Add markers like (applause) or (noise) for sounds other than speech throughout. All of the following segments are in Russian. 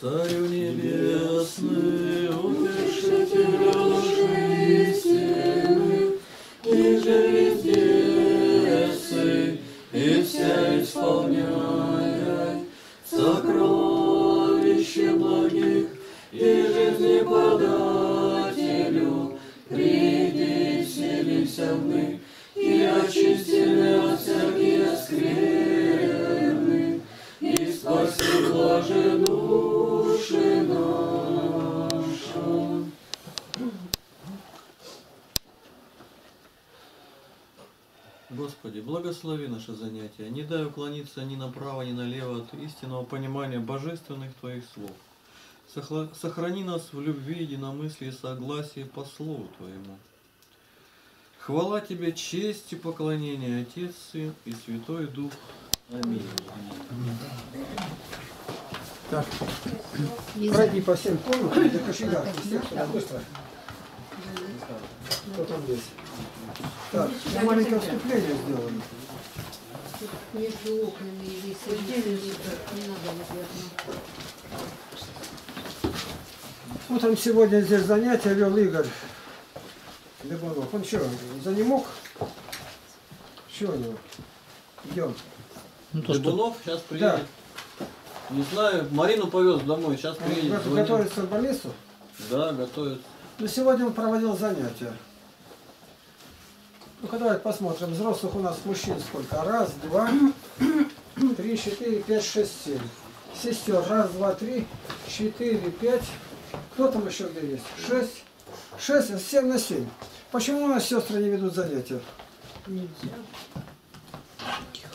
Царю небесный, утешитель уклониться ни направо, ни налево от истинного понимания божественных Твоих слов. Сохрани нас в любви, единомыслии и согласии по Слову Твоему. Хвала Тебе, честь и поклонение, Отец, Сын и Святой Дух. Аминь. Так, пройди по всем комнатам, всех туда, быстро. Кто там есть? Так, маленькое вступление Между окнами и серединой не надо, наверное. Утром сегодня здесь занятие вел Игорь Дыбунов. Он что, за не мог? Что у него? Идем. Дебунов сейчас приедет. Не знаю, Марину повез домой, сейчас приедет. Он готовится к больницу? Да, готовит. Ну, сегодня он проводил занятия. Ну-ка, давай посмотрим. Взрослых у нас мужчин сколько? Раз, два, три, четыре, пять, шесть, семь. Сестер. Раз, два, три, четыре, пять. Кто там еще где есть? Шесть. Шесть, семь на семь. Почему у нас сестры не ведут занятия?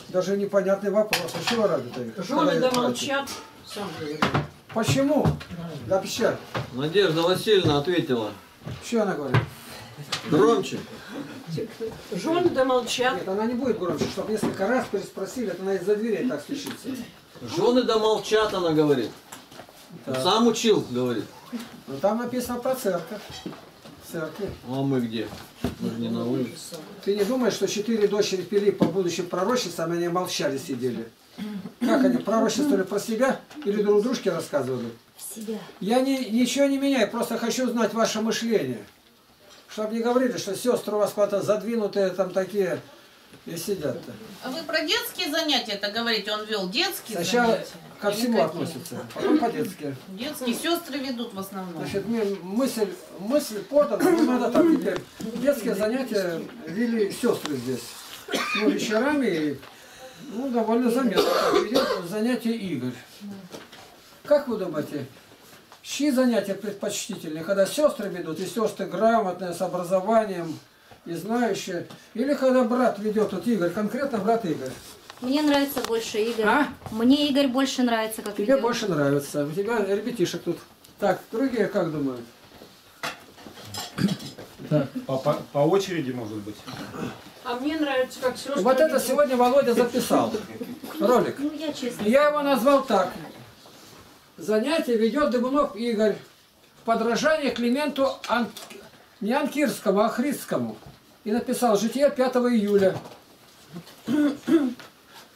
Даже непонятный вопрос. А чего ради-то их? Жены да молчат. Сам говорит. тратить? Почему? Да, пища. Надежда Васильевна ответила. Что она говорит? Громче. Жены да молчат. Нет, она не будет громче, чтобы несколько раз переспросили, это она из-за двери так стучится. Жены да молчат, она говорит. Так. Сам учил, говорит. Ну там написано про церковь. Церкви. А мы где? Мы же не на улице. Ты не думаешь, что четыре дочери Филиппа, будущим пророчеством, они молчали, сидели? Как они, пророчествовали про себя или друг дружке рассказывали? Себя. Я не, ничего не меняю, просто хочу знать ваше мышление. Чтобы не говорили, что сестры у вас куда-то задвинутые там такие и сидят-то. А вы про детские занятия это говорите? Он вел детские Сначала занятия? ко всему относится, потом по-детски. Детские сестры ведут в основном. Значит, мне мысль, мысль подана, ну надо так теперь. Детские занятия вели сестры здесь. Ну, вечерами, и, ну, довольно заметно. Ведет занятия Игорь. Как вы думаете, чьи занятия предпочтительнее? Когда сестры ведут, и сестры грамотные, с образованием, и знающие. Или когда брат ведет, вот Игорь, конкретно брат Игорь. Мне нравится больше Игорь. А? Мне Игорь больше нравится, как Тебе ведет. больше нравится. У тебя ребятишек тут. Так, другие как думают? По, по- по очереди, может быть. А мне нравится, как сестры. Вот это сегодня Володя записал. (laughs) Ролик. Ну, я честно. Я его назвал так. Занятие ведет Дыбунов Игорь. В подражание Клименту Ан... не Анкирскому, а Хридскому. И написал «Житие 5 июля».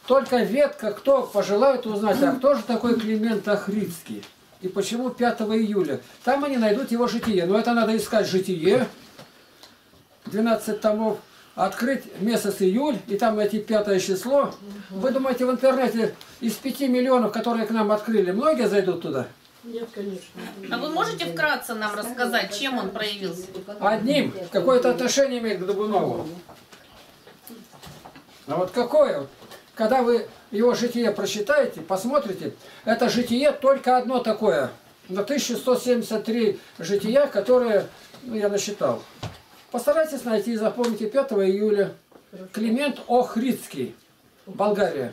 Только ветка, кто пожелает узнать, а кто же такой Климент Ахридский? И почему 5 июля? Там они найдут его житие. Но это надо искать житие. 12 томов. Открыть месяц июль, и там найти пятое число. Вы думаете, в интернете из 5 миллионов, которые к нам открыли, многие зайдут туда? Нет, конечно. А вы можете вкратце нам рассказать, чем он проявился? Одним какое-то отношение имеет к Дубунову. А вот какое? Когда вы его житие прочитаете, посмотрите, это житие только одно такое. На 1173 жития, которые ну, я насчитал. Постарайтесь найти и запомните 5 июля. Климент Охридский, Болгария.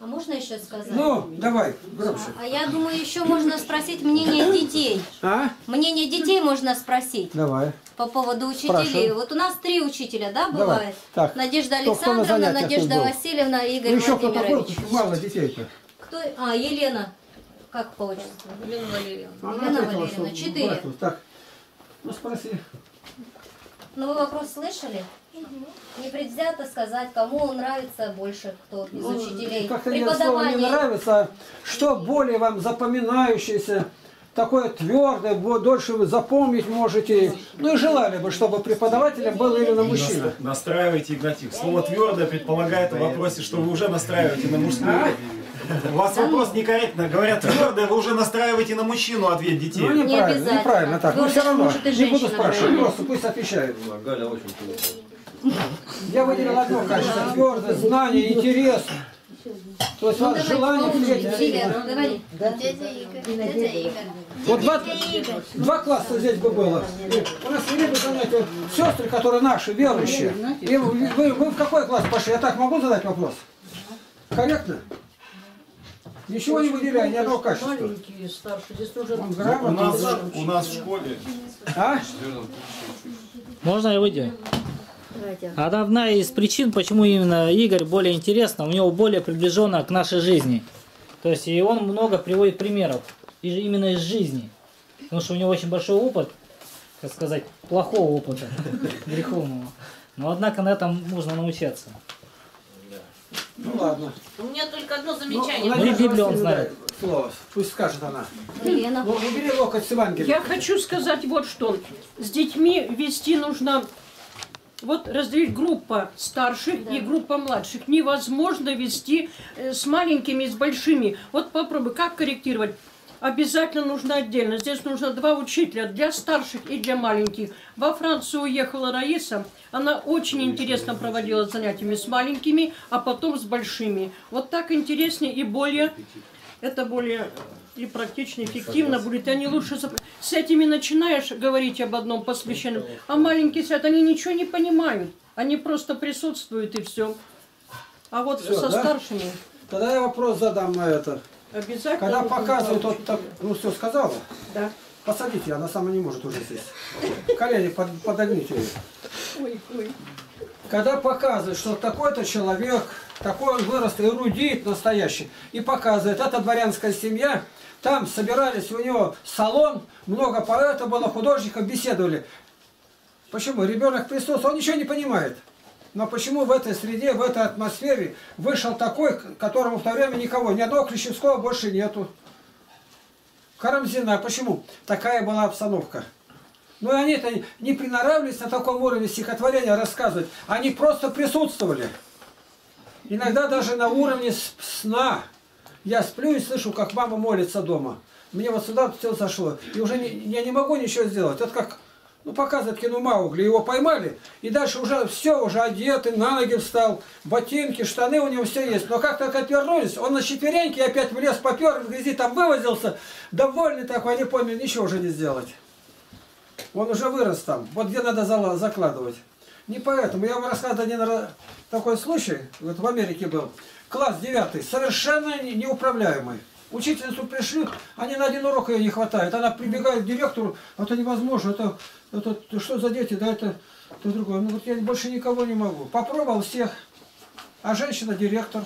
А можно еще сказать? Ну, давай, громче. А я думаю, еще можно спросить мнение детей. А? Мнение детей можно спросить Давай. по поводу учителей. Спрашивай. Вот у нас три учителя, да, Давай. бывает? Так, Надежда кто- кто на Александровна, Надежда был? Васильевна, Игорь Ну еще кто? Владимирович. Мало детей-то. Кто? А, Елена. Как по отчеству? Елена Валерьевна. Елена Валерьевна, четыре. Так, ну спроси. Ну вы вопрос слышали? Непредвзято сказать, кому нравится больше, кто из Ну, учителей. Как-то мне слово не нравится. Что более вам запоминающееся, такое твердое, дольше вы запомнить можете. Ну и желали бы, чтобы преподавателем был именно мужчина. Настраивайте Игнатьев. Слово твердое предполагает в вопросе, что вы уже настраиваете на мужскую. У вас вопрос некорректно. Говорят, твердое, вы уже настраиваете на мужчину ответ Ну детей. неправильно, обязательно. неправильно так. Но все равно не буду спрашивать, просто пусть отвечает. Галя очень плохо. Я выделил одно качество, твердость, знание, интерес. То есть у Ну вас давайте желание встретить. Елена, говори. Дядя Игорь, дядя Игорь. Вот два, два класса здесь бы было. И У нас вели бы занятия сестры, которые наши, верующие. И вы, вы- вы в какой класс пошли? Я так могу задать вопрос? Корректно? Ничего не выделяю, ни одного качества. Маленькие, старшие. Здесь нужно... Он У грамотный. нас, у нас в школе А? Можно я выйду? Одна из причин, почему именно Игорь более интересно, у него более приближенно к нашей жизни. То есть и он много приводит примеров именно из жизни. Потому что у него очень большой опыт, как сказать, плохого опыта, (laughs) греховного. Но однако на этом можно научаться. Ну ладно. У меня только одно Ну, замечание. Надежда Библию он знает. Слово. Пусть скажет она. Елена. Ну, убери локоть с Евангелия. Я хочу сказать вот что. С детьми вести нужно... Вот разделить группа старших и группа младших. Невозможно вести э, с маленькими и с большими. Вот попробуй, как корректировать? Обязательно нужно отдельно. Здесь нужно два учителя для старших и для маленьких. Во Францию уехала Раиса. Она очень интересно проводила занятиями с маленькими, а потом с большими. Вот так интереснее и более это более и практично, эффективно будет. И они лучше... С этими начинаешь говорить об одном посвященном, а маленькие сидят, они ничего не понимают. Они просто присутствуют и все. А вот Всё, со да? старшими Тогда я вопрос задам на это. Обязательно... Когда показывают, вот так, ну все сказала, Да. посадите, она сама не может уже сесть. Колени под, подогните ее. Ой, ой. Когда показывают, что такой-то человек, такой он вырос, эрудит настоящий, и показывает, это дворянская семья, там собирались у него салон, много поэтов было, художников, беседовали. Почему? Ребенок присутствует, он ничего не понимает. Но почему в этой среде, в этой атмосфере вышел такой, которому в то время никого, ни одного Клещевского больше нету? Карамзина. Почему? Такая была обстановка. Ну и они-то не приноравливались на таком уровне стихотворения рассказывать. Они просто присутствовали. Иногда даже на уровне сна. Я сплю и слышу, как мама молится дома. Мне вот сюда все зашло. И уже не, я не могу ничего сделать. Это как, ну, показывает кино Маугли. Его поймали, и дальше уже все, уже одетый, на ноги встал, ботинки, штаны у него все есть. Но как только отвернулись, он на четвереньки опять в лес попер, в грязи там вывозился. Довольный такой, не понял, ничего уже не сделать. Он уже вырос там. Вот где надо закладывать. Не поэтому. Я вам рассказывал один такой случай. Вот в Америке был. Класс девятый. Совершенно не- неуправляемый. Учительницу пришли, они на один урок ее не хватает. Она прибегает к директору, «А это невозможно, это, это, что за дети, да, это, это другое. Ну вот я больше никого не могу. Попробовал всех, а женщина директор.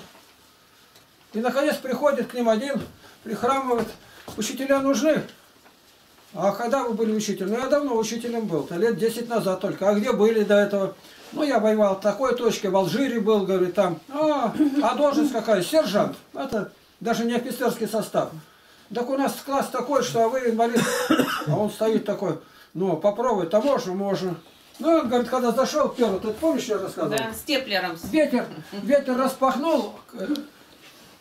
И наконец приходит к ним один, прихрамывает, учителя нужны. А когда вы были учителем? Ну, я давно учителем был, то лет 10 назад только. А где были до этого? Ну, я воевал в такой точке, в Алжире был, говорит, там. А, а должность какая? Сержант. Это даже не офицерский состав. Так у нас класс такой, что а вы инвалид. А он стоит такой, ну, попробуй, то можно, можно. Ну, он говорит, когда зашел первый, ты помнишь, я рассказывал? Да, степлером. Ветер, ветер распахнул э,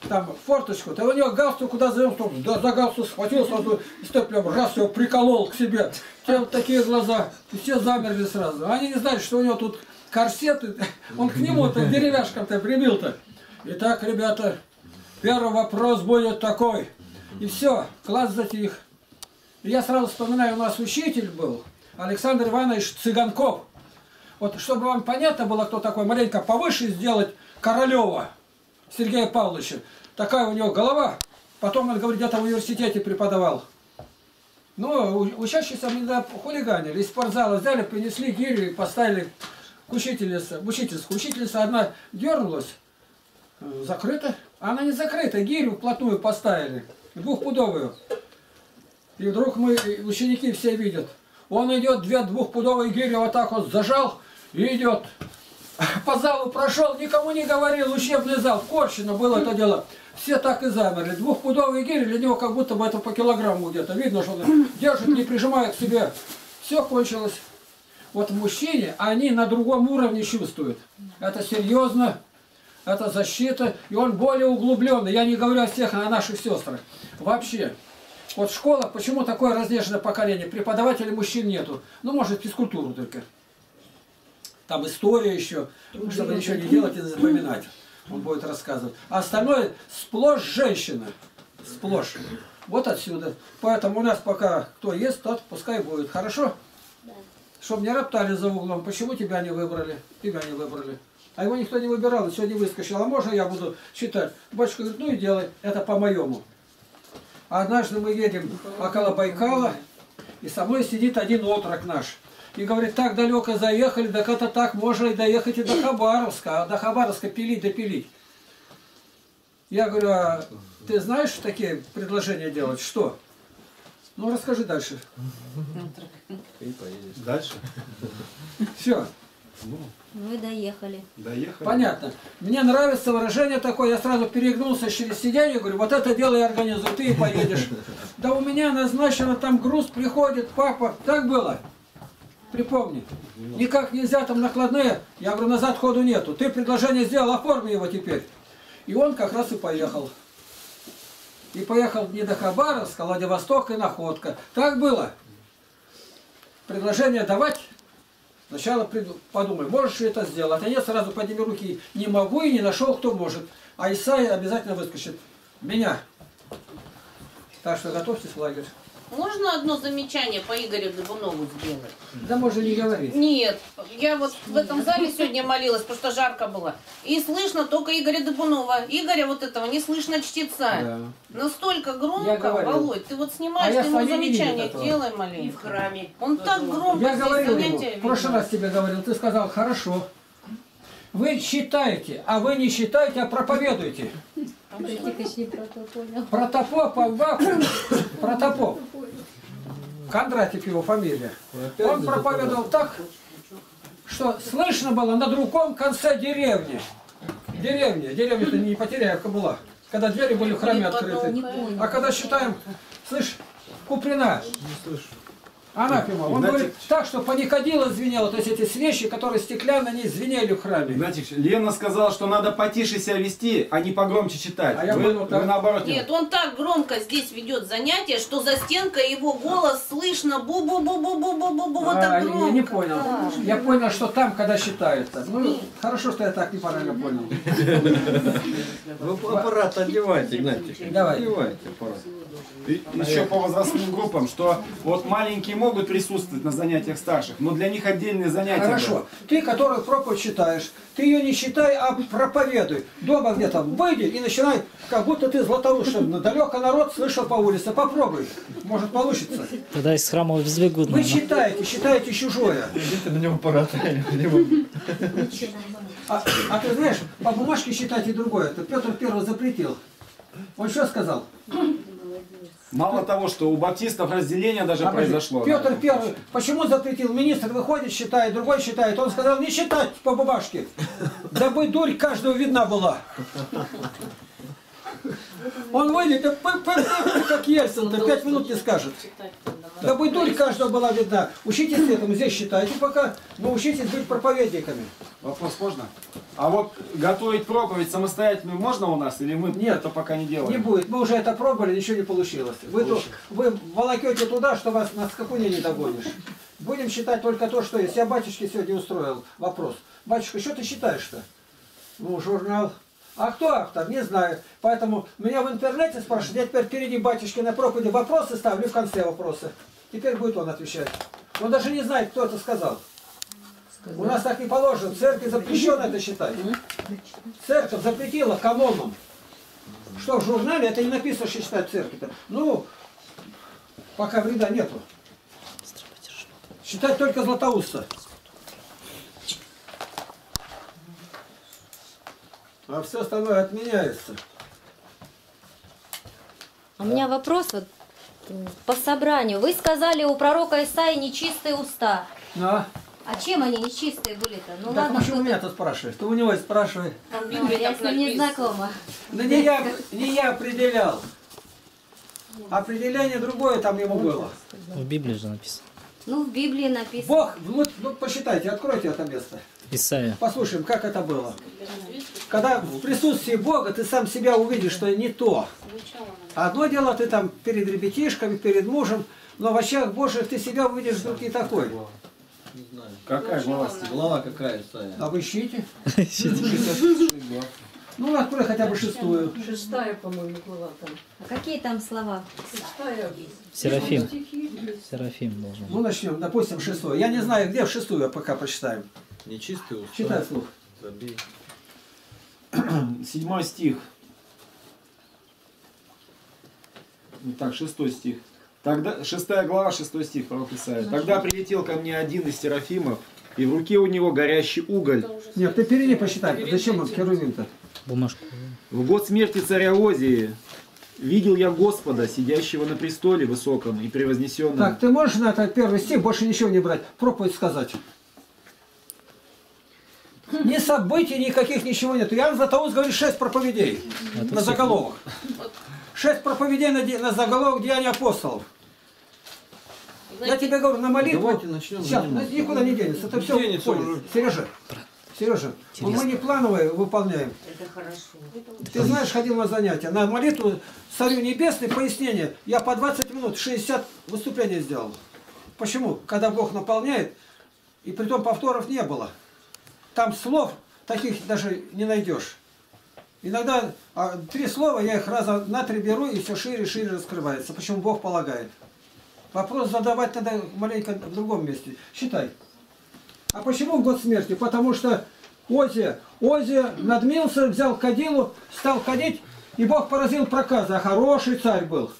там форточку, то у него галстук куда завел, да, за галстук схватился, он и степлем раз его приколол к себе. Те вот такие глаза, и все замерли сразу. Они не знали, что у него тут корсеты, он к нему-то деревяшкам-то прибил-то. Итак, ребята, первый вопрос будет такой. И все, класс затих. Я сразу вспоминаю, у нас учитель был, Александр Иванович Цыганков. Вот чтобы вам понятно было, кто такой, маленько повыше сделать Королева Сергея Павловича. Такая у него голова. Потом, он говорит, где-то в университете преподавал. Ну, учащиеся иногда хулиганили. Из спортзала взяли, принесли гирю и поставили к учительнице, учительскую. Учительница одна дернулась, э, закрыта. Она не закрыта, гирю вплотную поставили, двухпудовую. И вдруг мы, ученики все видят. Он идет, две двухпудовые гири вот так вот зажал и идет. (laughs) по залу прошел, никому не говорил, учебный зал, в Корщино было это дело. Все так и замерли. Двухпудовый гирь для него как будто бы это по килограмму где-то. Видно, что он держит, не прижимая к себе. Все кончилось. Вот мужчине, они на другом уровне чувствуют. Это серьезно, это защита, и он более углубленный. Я не говорю о всех, а о наших сестрах. Вообще. Вот школа, почему такое разнеженное поколение? Преподавателей мужчин нету. Ну, может, физкультуру только. Там история еще, чтобы ничего не делать и не запоминать. Он будет рассказывать. А остальное сплошь женщины. Сплошь. Вот отсюда. Поэтому у нас пока кто есть, тот пускай будет. Хорошо? Чтобы не роптали за углом. Почему тебя не выбрали? Тебя не выбрали. А его никто не выбирал, и сегодня выскочил. А можно я буду читать? Батюшка говорит, ну и делай. Это по-моему. Однажды мы едем около Байкала, и со мной сидит один отрок наш. И говорит, так далеко заехали, так это так можно и доехать и до Хабаровска. А до Хабаровска пилить, допилить. Я говорю, а ты знаешь такие предложения делать? Что? Ну, расскажи дальше. И поедешь. Дальше. (laughs) Все, Мы доехали. Доехали. понятно. Мне нравится выражение такое, я сразу перегнулся через сиденье, говорю, вот это дело я организую, ты и поедешь. Да у меня назначено, там груз приходит, папа. Так было? Припомни. Никак нельзя там накладные. Я говорю, назад ходу нету. Ты предложение сделал, оформи его теперь. И он как раз и поехал. И поехал не до Хабаровска, а Владивосток и Находка. Так было. Предложение давать. Сначала подумай, можешь ли это сделать? А нет, сразу подними руки. Не могу и не нашел, кто может. А Исаия обязательно выскочит. Меня. Так что готовьтесь в лагерь. Можно одно замечание по Игорю Дыбунову сделать? Да можно не говорить. Нет, я вот в этом зале сегодня молилась, потому что жарко было. И слышно только Игоря Дыбунова. Игоря вот этого не слышно чтеца. Да. Настолько громко. Володь, ты вот А снимаешь, я ты ему замечание делай маленько. в храме. Он так громко Я здесь говорил ему, в прошлый раз тебе говорил, ты сказал, хорошо. Вы считаете, а вы не считаете, а проповедуете. Тихо, не про то понял. Протопоп Аввакум, Протопоп. Кондратьев его фамилия. Он проповедовал так, что слышно было на другом конце деревни. Деревня, деревня-то не Потеряевка была, когда двери были в храме открыты. А когда считаем, слышь, Куприна, Не слышу. Анафима, он Игнатий- говорит так, что паникодило звенело, то есть эти свечи, которые стеклянные, они звенели в храме. Игнатьевич, Лена сказала, что надо потише себя вести, а не погромче читать. А я вы, понял, так. вы наоборот не- Нет, он так громко здесь ведет занятия, что за стенкой его голос слышно бу-бу-бу-бу-бу-бу-бу, вот А, так я громко. не понял. Я понял, что там, когда считается. Ну, хорошо, что я так неправильно понял. Вы аппарат одевайте, Игнатий. Давай. Одевайте аппарат. И еще по возрастным группам, что вот маленькие могут присутствовать на занятиях старших, но для них отдельные занятия. Хорошо. Ты, которую проповедь читаешь, ты ее не считай, а проповедуй. Дома где-то выйди и начинай, как будто ты Златоуст, далеко народ слышал по улице. Попробуй. Может получится. Тогда из храма сбегут, Вы читаете, считаете чужое. Идите на него могу. А, а ты знаешь, по бумажке считать и другое. Это Петр Первый запретил. Он что сказал? Мало того, что у баптистов разделение даже А, произошло. Петр Первый, почему запретил? Министр выходит, считает, другой считает. Он сказал, не считать по бумажке. Дабы дурь каждого видна была. Он выйдет, как Ельцин, да пять минут не скажет. Дабы дурь каждого была видна. Учитесь этому, здесь считайте пока, но учитесь быть проповедниками. Вопрос можно? А вот готовить проповедь самостоятельную можно у нас? Или мы Нет. это пока не делаем? Не будет. Мы уже это пробовали, ничего не получилось. Вы, ту- вы волокете туда, что вас на скакуне не догонишь. Будем считать только то, что есть. Я батюшке сегодня устроил вопрос. Батюшка, что ты считаешь-то? Ну, журнал. А кто автор? Не знаю. Поэтому меня в интернете спрашивают. Я теперь впереди батюшки на проповеди вопросы ставлю, в конце вопросы. Теперь будет он отвечать. Он даже не знает, кто это сказал. У нас так не положено. В церкви запрещено это считать. Церковь запретила каноном. Что в журнале это не написано, что считать церковь-то. Ну, пока вреда нету. Считать только Златоуста. А все остальное отменяется. У меня вопрос вот по собранию. Вы сказали, у пророка Исаи нечистые уста. На. А чем они нечистые были-то? Ну Так ладно, почему кто-то- меня тут спрашиваешь? Ты у него и спрашивай. А, Библии я с ним не знакома. Да не я, (laughs) не я определял. Определение другое там ему было. В Библии же написано. Ну, в Библии написано. Бог, вот, ну посчитайте, откройте это место. Исайя. Послушаем, как это было. Когда в присутствии Бога ты сам себя увидишь, что не то. Одно дело, ты там перед ребятишками, перед мужем, но в очах Божьих ты себя увидишь вдруг не такой. Не знаю. Какая глава Глава какая, Исайя? Обыщите. Ну, открой хотя бы шестую. Шестая, по-моему, глава там. А какие там слова? Серафим. Серафим должен. Ну, начнем, допустим, шестую. Я не знаю, где в шестую, пока почитаем. Нечистый уста. Читай слух. Забей. (clears throat) Седьмой стих. Так, шестой стих. Тогда, шестая глава, шестой стих, пророк Исаия. Тогда прилетел ко мне один из серафимов, и в руке у него горящий уголь. Нет, ты впереди посчитай. Зачем он херувим-то? Бумажку. В год смерти царя Озии видел я Господа, сидящего на престоле высоком и превознесенном. Так, ты можешь на этот первый стих больше ничего не брать, проповедь сказать? Ни событий никаких ничего нет. Иоанн Златоуст говорит шесть проповедей Это на заголовок. Шесть проповедей на, на заголовок Деяния апостолов. Я тебе говорю, на молитву... Давайте начнем Сейчас, заниматься. никуда не денется. Это все Денется уже. Сережа, Сережа, ну мы не плановые выполняем. Это хорошо. Ты знаешь, ходил на занятия. На молитву Царю Небесный, пояснение. Я по 20 минут, 60 выступлений сделал. Почему? Когда Бог наполняет, и притом повторов не было. Там слов таких даже не найдешь. Иногда а, три слова, я их раза на три беру, и все шире и шире раскрывается. Почему Бог полагает. Вопрос задавать надо маленько в другом месте. Считай. А почему год смерти? Потому что Озия, Озия надмился, взял кадилу, стал ходить, и Бог поразил проказы, а хороший царь был.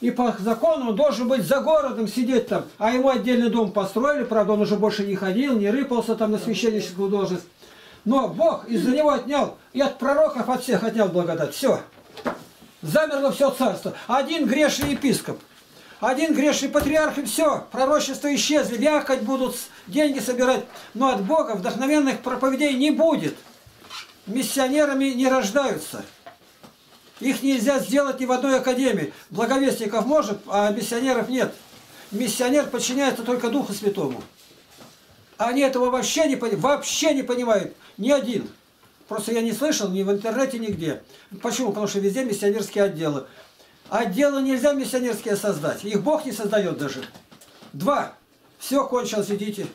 И по закону он должен быть за городом сидеть там, а ему отдельный дом построили, правда, он уже больше не ходил, не рыпался там на священническую должность. Но Бог из-за него отнял, и от пророков от всех отнял благодать. Все. Замерло все царство. Один грешный епископ, один грешный патриарх, и все. Пророчества исчезли, вякать будут, деньги собирать. Но от Бога вдохновенных проповедей не будет. Миссионерами не рождаются. Их нельзя сделать ни в одной академии. Благовестников может, а миссионеров нет. Миссионер подчиняется только Духу Святому. Они этого вообще не, вообще не понимают. Ни один. Просто я не слышал ни в интернете, нигде. Почему? Потому что везде миссионерские отделы. Отделы нельзя миссионерские создать. Их Бог не создает даже. Два. Все, кончилось, идите.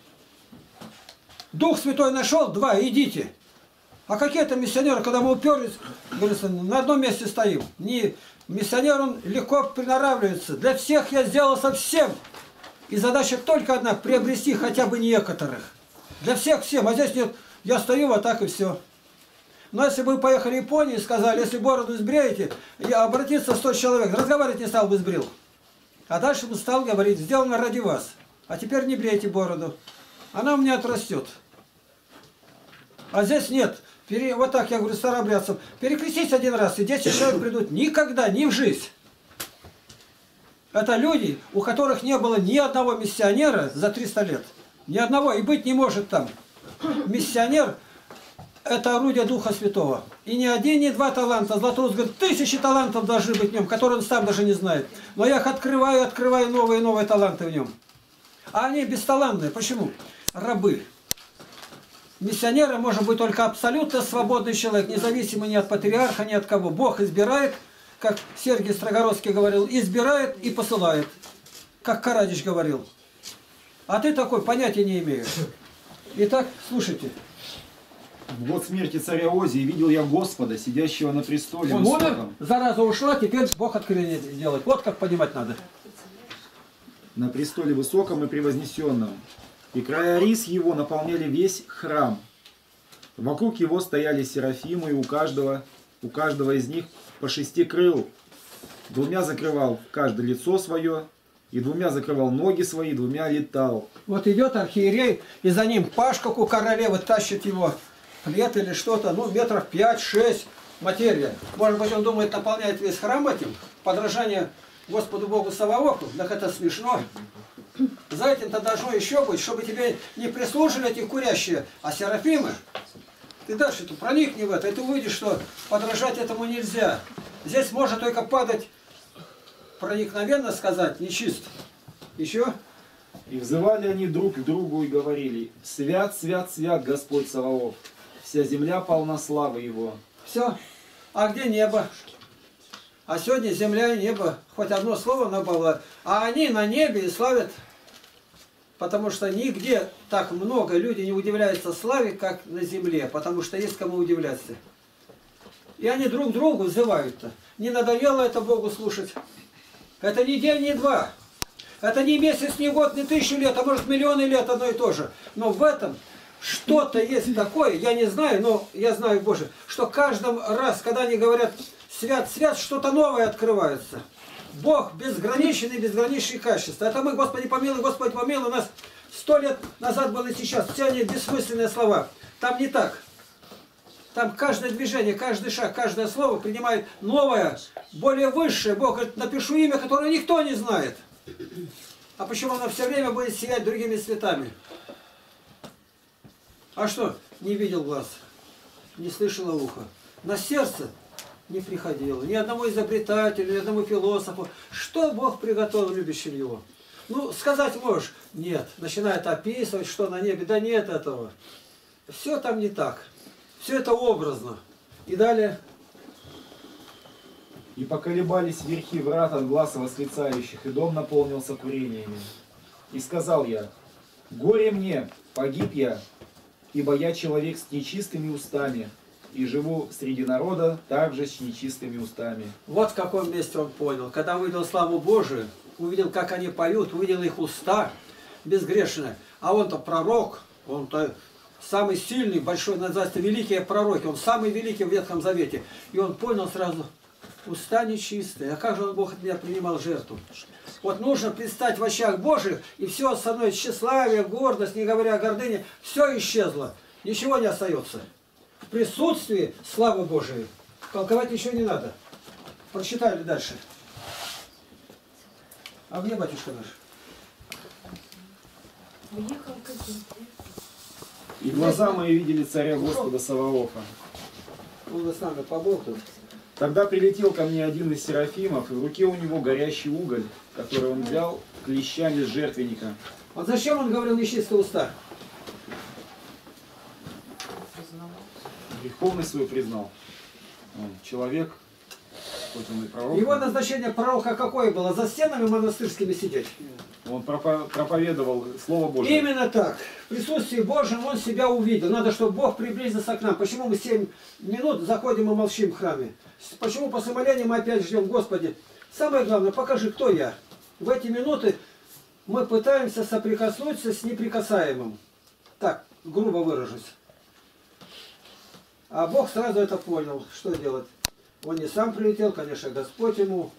Дух Святой нашел, два, идите. А какие это миссионеры, когда мы уперлись, говорится, на одном месте стоим. Не, миссионер, он легко приноравливается. Для всех я сделал совсем. И задача только одна, приобрести хотя бы некоторых. Для всех всем. А здесь нет, я стою вот так и все. Но если бы вы поехали в Японию и сказали, если бороду сбреете, я обратиться 100 человек, разговаривать не стал бы сбрил. А дальше бы стал говорить, сделано ради вас. А теперь не брейте бороду. Она у меня отрастет. А здесь нет. Пере- Вот так я говорю старообрядцам. Перекрестись один раз, и 10 человек придут. Никогда, ни в жизнь. Это люди, у которых не было ни одного миссионера за 300 лет. Ни одного. И быть не может там. Миссионер – это орудие Духа Святого. И ни один, ни два таланта. Златоуст говорит, тысячи талантов должны быть в нем, которые он сам даже не знает. Но я их открываю, открываю новые и новые таланты в нем. А они бесталантные. Почему? Рабы. Миссионером может быть только абсолютно свободный человек, независимый ни от патриарха, ни от кого. Бог избирает, как Сергий Строгородский говорил, избирает и посылает. Как Карадич говорил. А ты такой понятия не имеешь. Итак, слушайте. В год смерти царя Озии видел я Господа, сидящего на престоле Он умер, зараза ушла, теперь Бог откровение делает. Вот как понимать надо. на престоле высоком и превознесенном. И края рис его наполняли весь храм. Вокруг его стояли серафимы, и у каждого, у каждого из них по шести крыл. Двумя закрывал каждое лицо свое, и двумя закрывал ноги свои, двумя летал. Вот идет архиерей, и за ним Пашка у королевы тащит его плед или что-то, ну, метров 5-6 материя. Может быть, он думает, наполняет весь храм этим, подражание Господу Богу Саваофу. Так это смешно. За этим-то должно еще быть, чтобы тебе не прислужили эти курящие, а серафимы. Ты дальше -то проникни в это, и ты увидишь, что подражать этому нельзя. Здесь можно только падать, проникновенно сказать, нечист. Еще? И взывали они друг к другу и говорили, «Свят, свят, свят Господь Саваоф, вся земля полна славы Его». Все. А где небо? А сегодня земля и небо. Хоть одно слово набавило. А они на небе и славят. Потому что нигде так много люди не удивляются славе, как на земле. Потому что есть кому удивляться. И они друг другу взывают-то. Не надоело это Богу слушать. Это не день, не два. Это не месяц, не год, не тысячу лет, а может миллионы лет одно и то же. Но в этом что-то есть такое, я не знаю, но я знаю, Боже, что каждый раз, когда они говорят свят, свят, что-то новое открывается. Бог безграничный, безграничные качества. Это мы, Господи помилуй, Господи помилуй, у нас сто лет назад было и сейчас. Все они бессмысленные слова. Там не так. Там каждое движение, каждый шаг, каждое слово принимает новое, более высшее. Бог говорит, напишу имя, которое никто не знает. А почему оно все время будет сиять другими цветами? А что? Не видел глаз, не слышало ухо. На сердце не приходило. Ни одному изобретателю, ни одному философу. Что Бог приготовил любящим его? Ну, сказать можешь. Нет. Начинает описывать, что на небе. Да нет этого. Все там не так. Все это образно. И далее. И поколебались верхи врат от глаза восклицающих, и дом наполнился курениями. И сказал я, горе мне, погиб я, ибо я человек с нечистыми устами, и живу среди народа также с нечистыми устами. Вот в каком месте он понял. Когда увидел славу Божию, увидел, как они поют, увидел их уста безгрешные. А он-то пророк, он-то самый сильный, большой, называется, великие пророки. Он самый великий в Ветхом Завете. И он понял сразу, уста нечистые. А как же он, Бог, от меня принимал жертву? Вот нужно предстать в очах Божьих, и все остальное, тщеславие, гордость, не говоря о гордыне, все исчезло. Ничего не остается. В присутствии славы Божией. Толковать еще не надо. Прочитали дальше. А где батюшка наш? И глаза мои видели царя Господа Саваофа. Он с нами побыл тут. Тогда прилетел ко мне один из серафимов, и в руке у него горящий уголь, который он взял клещами с жертвенника. Вот зачем он говорил нечистые уста? Греховность свою признал. Он человек, хоть он и пророк, Его назначение пророка какое было? За стенами монастырскими сидеть? он пропо- проповедовал Слово Божие. Именно так. В присутствии Божьем он себя увидел. Надо, чтобы Бог приблизился к нам. Почему мы 7 минут заходим и молчим в храме? Почему после моления мы опять ждем, Господи? Самое главное, покажи, кто я. В эти минуты мы пытаемся соприкоснуться с неприкасаемым. Так, грубо выражусь. А Бог сразу это понял, что делать. Он не сам прилетел, конечно, Господь ему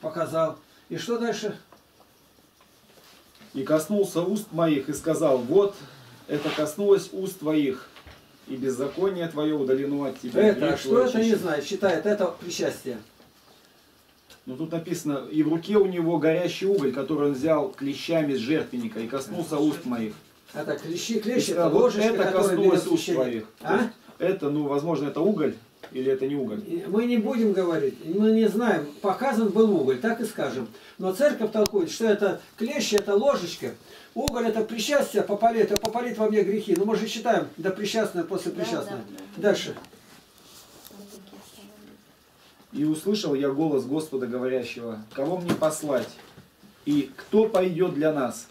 показал. И что дальше? И коснулся уст моих, и сказал, вот это коснулось уст твоих, и беззаконие твое удалено от тебя. Это, что это не очищен». знает, считает, это причастие. Ну тут написано, и в руке у него горящий уголь, который он взял клещами с жертвенника, и коснулся уст моих. Это клещи, клещи, это сказал, вот ложечка, это коснулось уст твоих. А? Это, ну, возможно, это уголь, или это не уголь. Мы не будем говорить, мы не знаем, показан был уголь, так и скажем. Но церковь толкует, что это клещи, это ложечка. Уголь это причастие, попалит, это попалит во мне грехи. Ну мы же считаем, да причастное после причастное. Дальше. И услышал я голос Господа говорящего, кого мне послать, и кто пойдет для нас.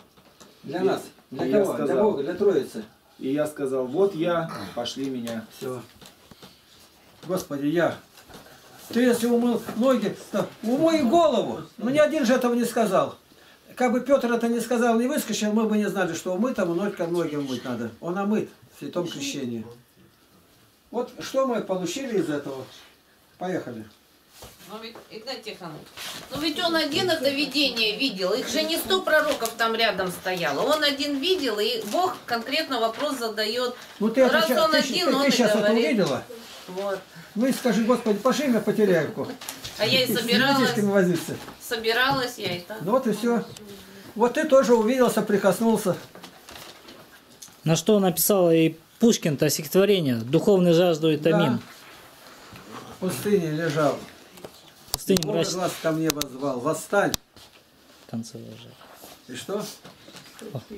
Для И- нас. Для кого? Для сказал, Бога, для Троицы. И я сказал, вот я, пошли меня. Все. Господи, я. Ты если умыл ноги, то умой голову. Ну ни один же этого не сказал. Как бы Петр это не сказал, не выскочил, мы бы не знали, что умытому только ноги умыть надо. Он омыт в святом крещении. Вот что мы получили из этого. Поехали. Ну ведь, Игнатий Тихонович, ну ведь он один это видение видел. Их же не сто пророков там рядом стояло. Он один видел, и Бог конкретно вопрос задает. Ну ты, это Раз ща- он ты, один, ты- он ты сейчас это говорит. увидела? Вот. Ну и скажи, Господи, пошли меня по Теряевку. А я и С собиралась, возиться. собиралась я и так. Ну вот и все. Вот ты тоже увидел, соприкоснулся. На что написал и Пушкин-то стихотворение «Духовный жажду и томим». В пустыне лежал. В пустыне Бога мрач... глаз ко мне возвал. Восстань. Концевая жара. И что?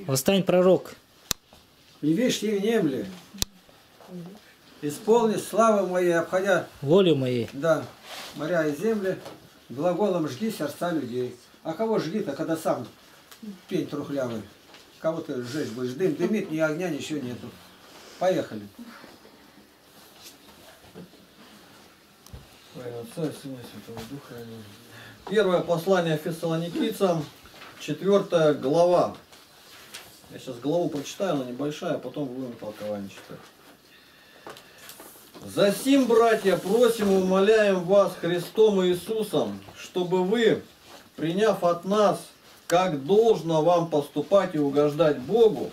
Восстань, пророк. И вишь, и внемли. Исполни славы моей, обходя, Волю моей. да, моря и земли, глаголом жги сердца людей. А кого жги-то, когда сам пень трухлявый? Кого ты сжечь будешь? Дым дымит, ни огня, ничего нету. Поехали. Во имя Первое послание фессалоникийцам, четвертая глава. Я сейчас главу прочитаю, она небольшая, а потом будем толкование читать. Засим, братья, просим и умоляем вас Христом Иисусом, чтобы вы, приняв от нас, как должно вам поступать и угождать Богу,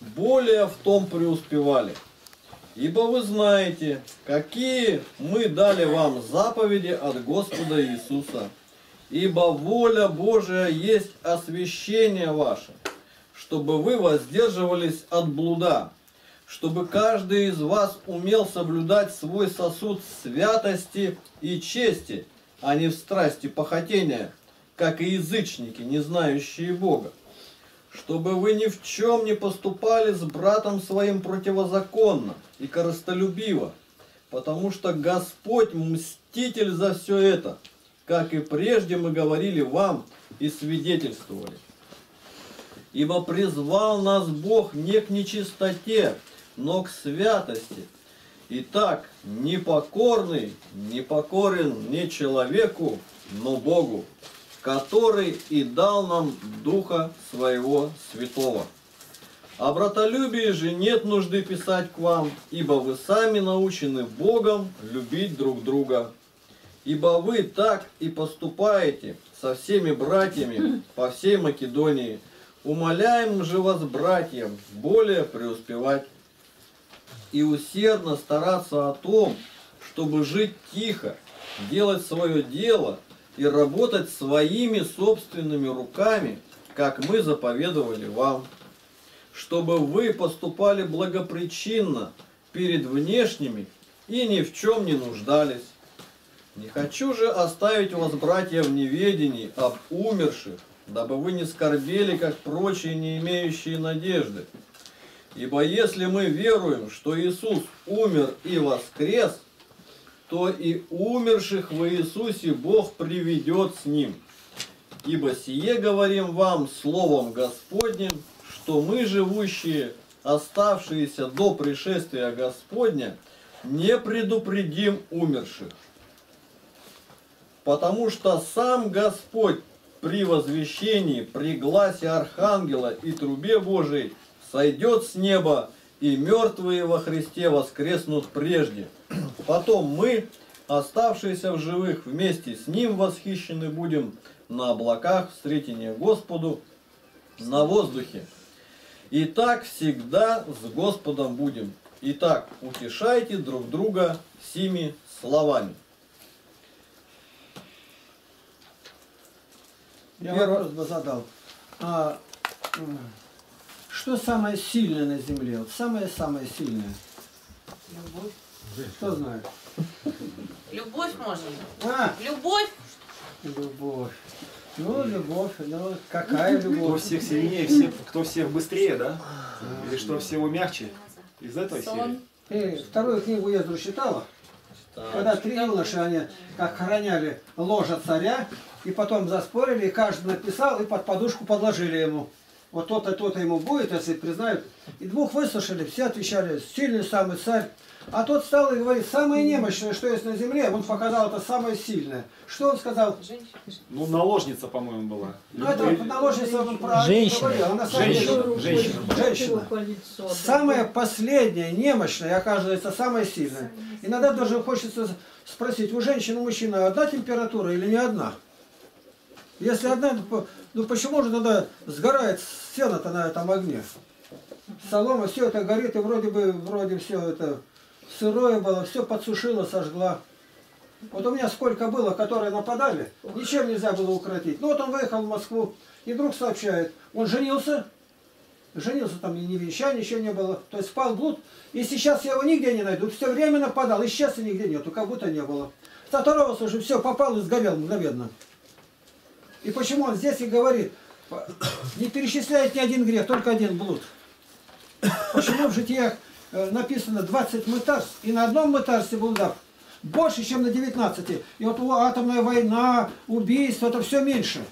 более в том преуспевали. Ибо вы знаете, какие мы дали вам заповеди от Господа Иисуса. Ибо воля Божия есть освящение ваше, чтобы вы воздерживались от блуда, чтобы каждый из вас умел соблюдать свой сосуд святости и чести, а не в страсти похотения, как и язычники, не знающие Бога чтобы вы ни в чем не поступали с братом своим противозаконно и корыстолюбиво, потому что Господь мститель за все это, как и прежде мы говорили вам и свидетельствовали. Ибо призвал нас Бог не к нечистоте, но к святости. Итак, непокорный не покорен не человеку, но Богу который и дал нам Духа Своего Святого. О братолюбии же нет нужды писать к вам, ибо вы сами научены Богом любить друг друга. Ибо вы так и поступаете со всеми братьями по всей Македонии. Умоляем же вас, братьям, более преуспевать и усердно стараться о том, чтобы жить тихо, делать свое дело – и работать своими собственными руками, как мы заповедовали вам, чтобы вы поступали благопричинно перед внешними и ни в чем не нуждались. Не хочу же оставить вас, братья, в неведении об умерших, дабы вы не скорбели, как прочие, не имеющие надежды. Ибо если мы веруем, что Иисус умер и воскрес, то и умерших в Иисусе Бог приведет с Ним. Ибо сие говорим вам Словом Господним, что мы, живущие, оставшиеся до пришествия Господня, не предупредим умерших. Потому что сам Господь при возвещении, при гласе Архангела и трубе Божией сойдет с неба, и мертвые во Христе воскреснут прежде. Потом мы, оставшиеся в живых, вместе с Ним восхищены будем на облаках встретения Господу на воздухе. И так всегда с Господом будем. Итак, утешайте друг друга сими словами. Я Первый- вопрос бы задал. А, м, что самое сильное на Земле? Вот самое-самое сильное. Кто знает? Любовь можно. А, Любовь. любовь. Ну, любовь. Ну, какая Кто любовь? всех сильнее, всех, кто всех быстрее, да? Или что всего мягче? Из этой серии? Ты вторую книгу Ездру читала? Когда три юноши, они как храняли ложа царя, и потом заспорили, и каждый написал, и под подушку подложили ему. Вот то-то, то-то ему будет, если признают. И двух выслушали, все отвечали, сильный самый царь. А тот стал и говорит, самое немощное, что есть на земле, он показал это самое сильное. Что он сказал? Ну, наложница, по-моему, была. Ну, это вот наложница он про Женщина. говорил, а на самом деле- Женщина, женщина. Женщина. Самое последнее, немощное, оказывается, самое сильное. Иногда даже хочется спросить, у женщины и мужчины одна температура или не одна? Если одна, то по- ну почему же тогда сгорает сено-то на этом огне? Солома, все это горит, и вроде бы, вроде все это сырое было, все подсушило, сожгла. Вот у меня сколько было, которые нападали, ничем нельзя было укротить. Ну вот он выехал в Москву и вдруг сообщает, он женился, женился там ни венчания, ничего не было, то есть спал блуд, и сейчас я его нигде не найду, все время нападал, исчез и нигде нету, как будто не было. Татаровался уже, все, попал и сгорел мгновенно. И почему он здесь и говорит, не перечисляет ни один грех, только один блуд. Почему в житиях написано 20 мытарств, и на одном мытарстве блудов больше, чем на 19. И вот атомная война, убийство, это все меньше.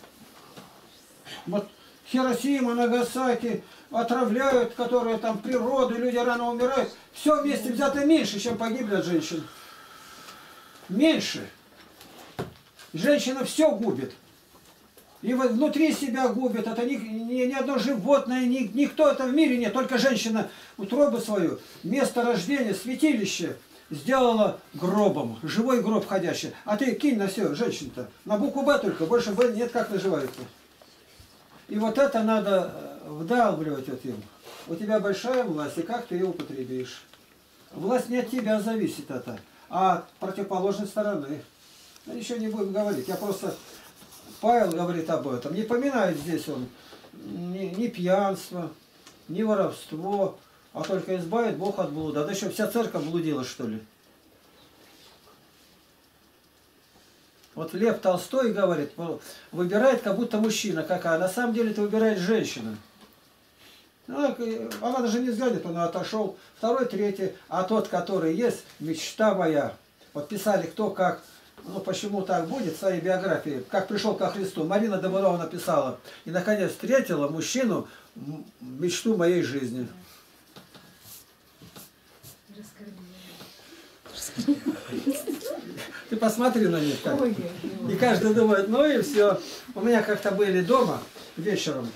Вот Хиросима, Нагасаки отравляют, которые там природу, люди рано умирают. Все вместе взято меньше, чем погибли от женщин. Меньше. Женщина все губит. И вот внутри себя губит. Это ни, ни, ни одно животное, ни, никто это в мире нет. Только женщина утробу свою, место рождения, святилище сделала гробом. Живой гроб ходящий. А ты кинь на все, женщина-то. На букву Б только. Больше Б нет, как наживается. И вот это надо э, вдалбливать вот им. У тебя большая власть, и как ты ее употребишь. Власть не от тебя зависит это, а от противоположной стороны. Ну, ничего не будем говорить. Я просто... Павел говорит об этом. Не поминает здесь он ни, ни пьянство, ни воровство, а только избавит Бог от блуда. Да еще вся церковь блудила, что ли. Вот Лев Толстой говорит, выбирает как будто мужчина какая, на самом деле это выбирает женщина. Ну, она даже не взглянет, он отошел. Второй, третий, а тот, который есть, мечта моя. Вот писали кто как, ну почему так будет в своей биографии, как пришел ко Христу. Марина Домурова написала, и наконец встретила мужчину, мечту моей жизни. Ты посмотри на них как. И каждый думает, ну и все. У меня как-то были дома вечером,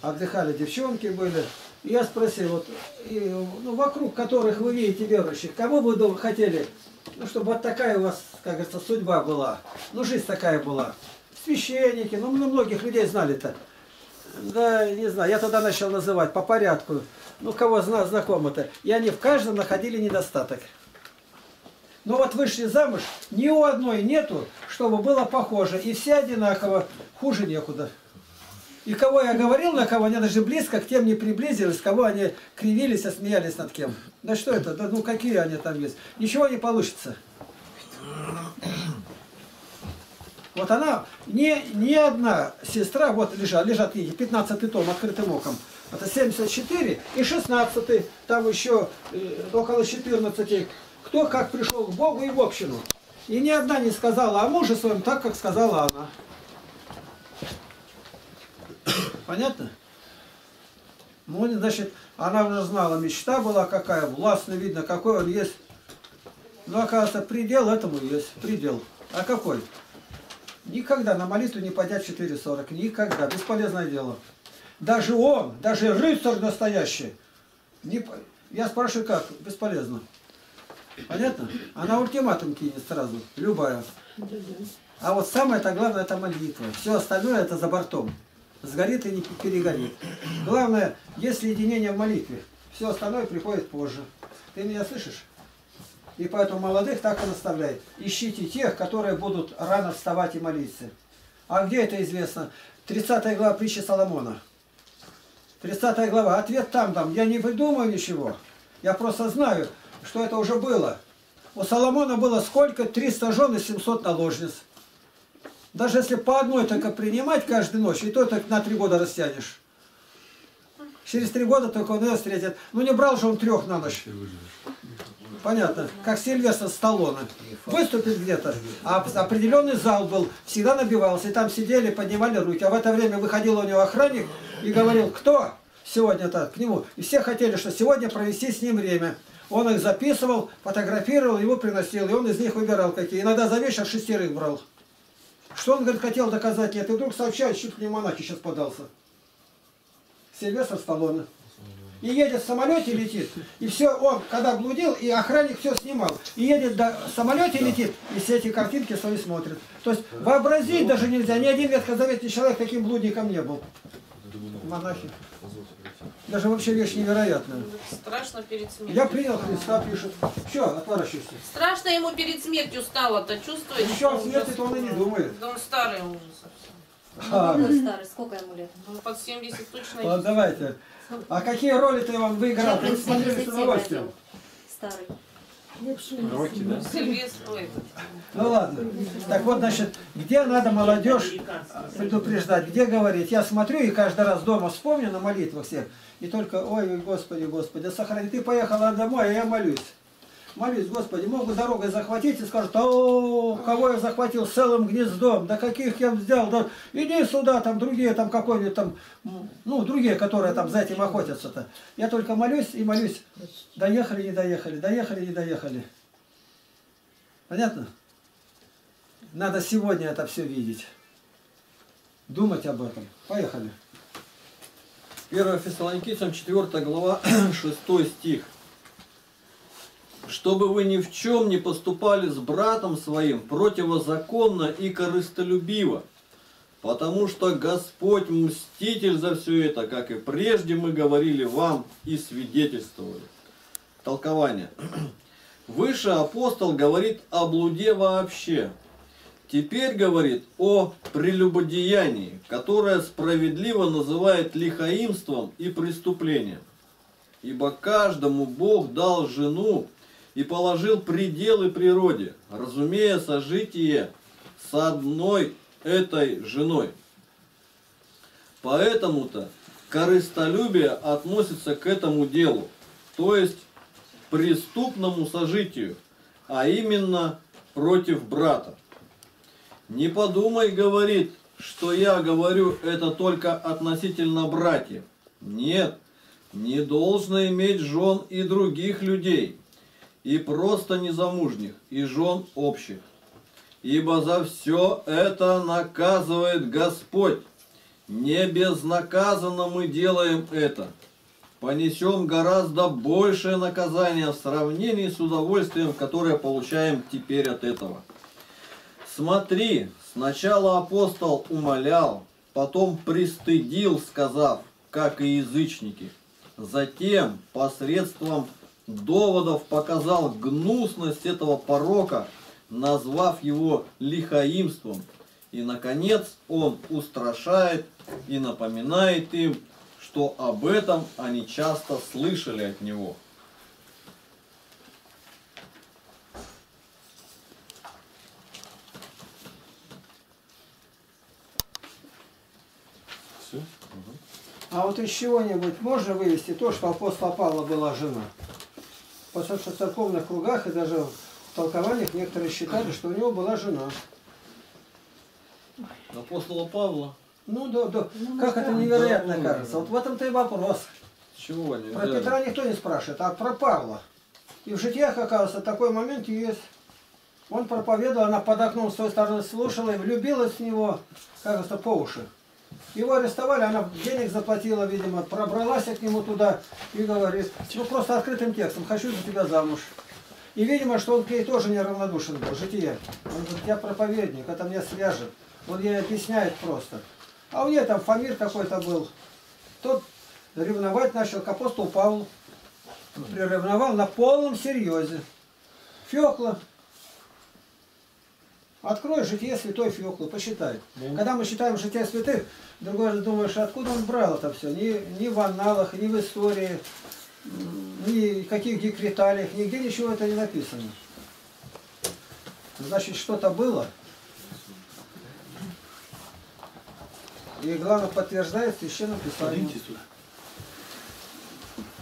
отдыхали девчонки были. И я спросил, вот, и, ну, вокруг которых вы видите верующих, кого бы вы хотели, ну, чтобы вот такая у вас, как говорится, судьба была, ну, жизнь такая была. Священники, ну, многих людей знали-то. Да, не знаю, я тогда начал называть по порядку, ну, кого знакомы-то. И они в каждом находили недостаток. Но вот вышли замуж, ни у одной нету, чтобы было похоже. И все одинаково, хуже некуда. И кого я говорил, на кого они даже близко к тем не приблизились, кого они кривились, а смеялись над кем. Да что это? Да ну какие они там есть? Ничего не получится. Вот она, ни, ни одна сестра, вот лежат, лежат, видите, 15 том открытым оком. Это 74 и 16, там еще э, около 14 кто как пришел к Богу и в общину. И ни одна не сказала о муже своем так, как сказала она. Понятно? Ну, значит, она уже знала, мечта была какая, властно видно, какой он есть. Но, оказывается, предел этому есть, предел. А какой? Никогда на молитву не поднять 4.40, никогда, бесполезное дело. Даже он, даже рыцарь настоящий, не... я спрашиваю, как? Бесполезно. Понятно? Она ультиматум кинет сразу, любая. А вот самое-то главное это молитва. Все остальное это за бортом. Сгорит и не перегорит. Главное, есть единение в молитве. Все остальное приходит позже. Ты меня слышишь? И поэтому молодых так и наставляет. Ищите тех, которые будут рано вставать и молиться. А где это известно? 30 глава притчи Соломона. 30 глава. Ответ там, там. Я не выдумываю ничего. Я просто знаю, что это уже было. У Соломона было сколько? 300 жен и 700 наложниц. Даже если по одной только принимать каждую ночь, и то так на три года растянешь. Через три года только он ее встретит. Ну не брал же он трех на ночь. Понятно. Как Сильвестр Сталлоне. Выступит где-то. А определенный зал был. Всегда набивался. И там сидели, поднимали руки. А в это время выходил у него охранник и говорил, кто сегодня-то к нему. И все хотели, что сегодня провести с ним время. Он их записывал, фотографировал, его приносил, и он из них выбирал какие. Иногда за вечер шестерых брал. Что он, говорит, хотел доказать? Нет, и вдруг сообщает, чуть ли не монахи сейчас подался. Сильвестр Сталлоне. И едет в самолете, летит. И все, он, когда блудил, и охранник все снимал. И едет до в самолете, летит, и все эти картинки свои смотрит. То есть вообразить даже нельзя. Ни один ветхозаветный человек таким блудником не был. монахи. Даже вообще вещь невероятная. Страшно перед смертью. Я принял Христа, пишет. Все, отворачивайся. Страшно ему перед смертью стало-то, чувствует? Еще о что смерти уже- он и не думает. Да он старый уже совсем. А, Какой старый, сколько ему лет? Ну, под 70 точно вот давайте. А какие роли-то я вам выиграл? Вы смотрели с 77 удовольствием. Старый. Роки, да? Ну ладно. Так вот, значит, где надо молодежь предупреждать, где говорить. Я смотрю и каждый раз дома вспомню на молитвах всех. И только, ой, ой, Господи, Господи, сохрани. Ты поехала домой, а я молюсь. Молюсь, Господи, могут дорогой захватить и скажут, о, кого я захватил целым гнездом, да каких я взял, да иди сюда, там другие, там какой-нибудь там, ну, другие, которые там за этим охотятся-то. Я только молюсь и молюсь, доехали, не доехали, доехали, не доехали. Понятно? Надо сегодня это все видеть. Думать об этом. Поехали. 1 Фессалоникийцам 4 глава (clears throat) 6 стих. Чтобы вы ни в чем не поступали с братом своим противозаконно и корыстолюбиво, потому что Господь мститель за все это, как и прежде мы говорили вам и свидетельствовали. Толкование. (clears throat) Выше апостол говорит о блуде вообще. Теперь говорит о прелюбодеянии, которое справедливо называет лихаимством и преступлением. Ибо каждому Бог дал жену и положил пределы природе, разумея сожитие с одной этой женой. Поэтому-то корыстолюбие относится к этому делу, то есть преступному сожитию, а именно против брата. Не подумай, говорит, что я говорю это только относительно братьев. Нет, не должно иметь жен и других людей, и просто незамужних, и жен общих. Ибо за все это наказывает Господь. Не безнаказанно мы делаем это. Понесем гораздо большее наказание в сравнении с удовольствием, которое получаем теперь от этого. Смотри, сначала апостол умолял, потом пристыдил, сказав, как и язычники. Затем посредством доводов показал гнусность этого порока, назвав его лихаимством. И, наконец, он устрашает и напоминает им, что об этом они часто слышали от него. Все? А вот из чего-нибудь можно вывести то, что апостола Павла была жена? В церковных кругах и даже в толкованиях некоторые считали, что у него была жена. Апостола Павла. Ну да, да. Как это невероятно кажется. Вот в этом-то и вопрос. Чего они Про взяли? Петра никто не спрашивает, а про Павла. И в житиях, оказывается, такой момент есть. Он проповедовал, она под окном с той стороны слушала и влюбилась в него, как это, по уши. Его арестовали, она денег заплатила, видимо, пробралась к нему туда и говорит, ну просто открытым текстом, хочу за тебя замуж. И видимо, что он к ней тоже неравнодушен был, житие. Он говорит, я проповедник, это меня свяжет. Он ей объясняет просто. А у нее там фамир какой-то был. Тот ревновать начал к апостолу Павлу. Приревновал на полном серьезе. Феокла. Открой житие святой Феоклы, посчитай. Когда мы считаем житие святых, другой раз думаешь, откуда он брал это все? Ни, ни в аналах, ни в истории, ни в каких декреталиях, нигде ничего это не написано. Значит, что-то было. И главное подтверждает в Священном Писании.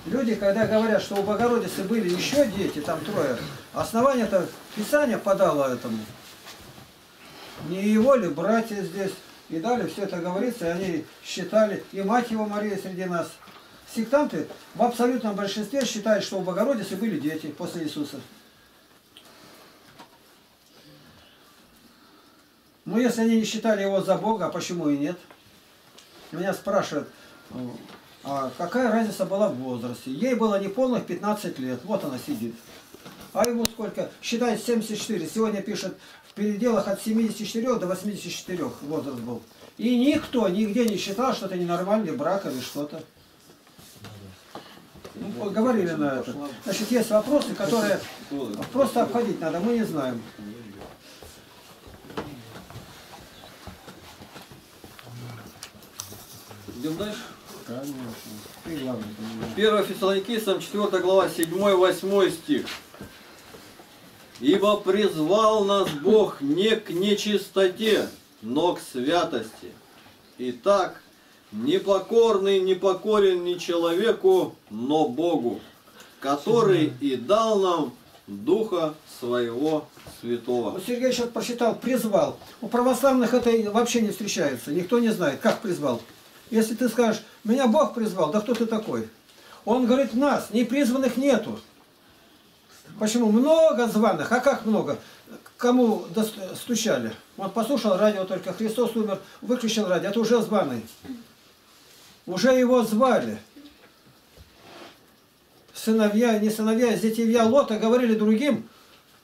Люди, когда говорят, что у Богородицы были еще дети, там трое, основание-то Писание подало этому. Не его ли братья здесь? И далее все это говорится, и они считали, и мать его Мария среди нас. Сектанты в абсолютном большинстве считают, что у Богородицы были дети после Иисуса. Но если они не считали его за Бога, почему и нет? Меня спрашивают, а какая разница была в возрасте? Ей было неполных 15 лет, вот она сидит. А ему сколько? Считает 74. Сегодня пишет пределах от 74 до 84 возраст был. И никто нигде не считал, что это ненормальный брак или что-то. Ну, говорили на это. Значит, есть вопросы, которые просто обходить надо, мы не знаем. Идем дальше. Ты главный. 1 Фессалоникийцам 4 глава 7-8 стих. Ибо призвал нас Бог не к нечистоте, но к святости. Итак, непокорный не покорен не человеку, но Богу, который и дал нам Духа Своего Святого. Вот Сергей сейчас прочитал, призвал. У православных это вообще не встречается. Никто не знает, как призвал. Если ты скажешь, меня Бог призвал, да кто ты такой? Он говорит, нас, непризванных нету. Почему? Много званых. А как много? Кому стучали? Он послушал радио только, Христос умер, выключил радио. Это уже званый. Уже его звали. Сыновья, не сыновья, зятевья Лота говорили другим,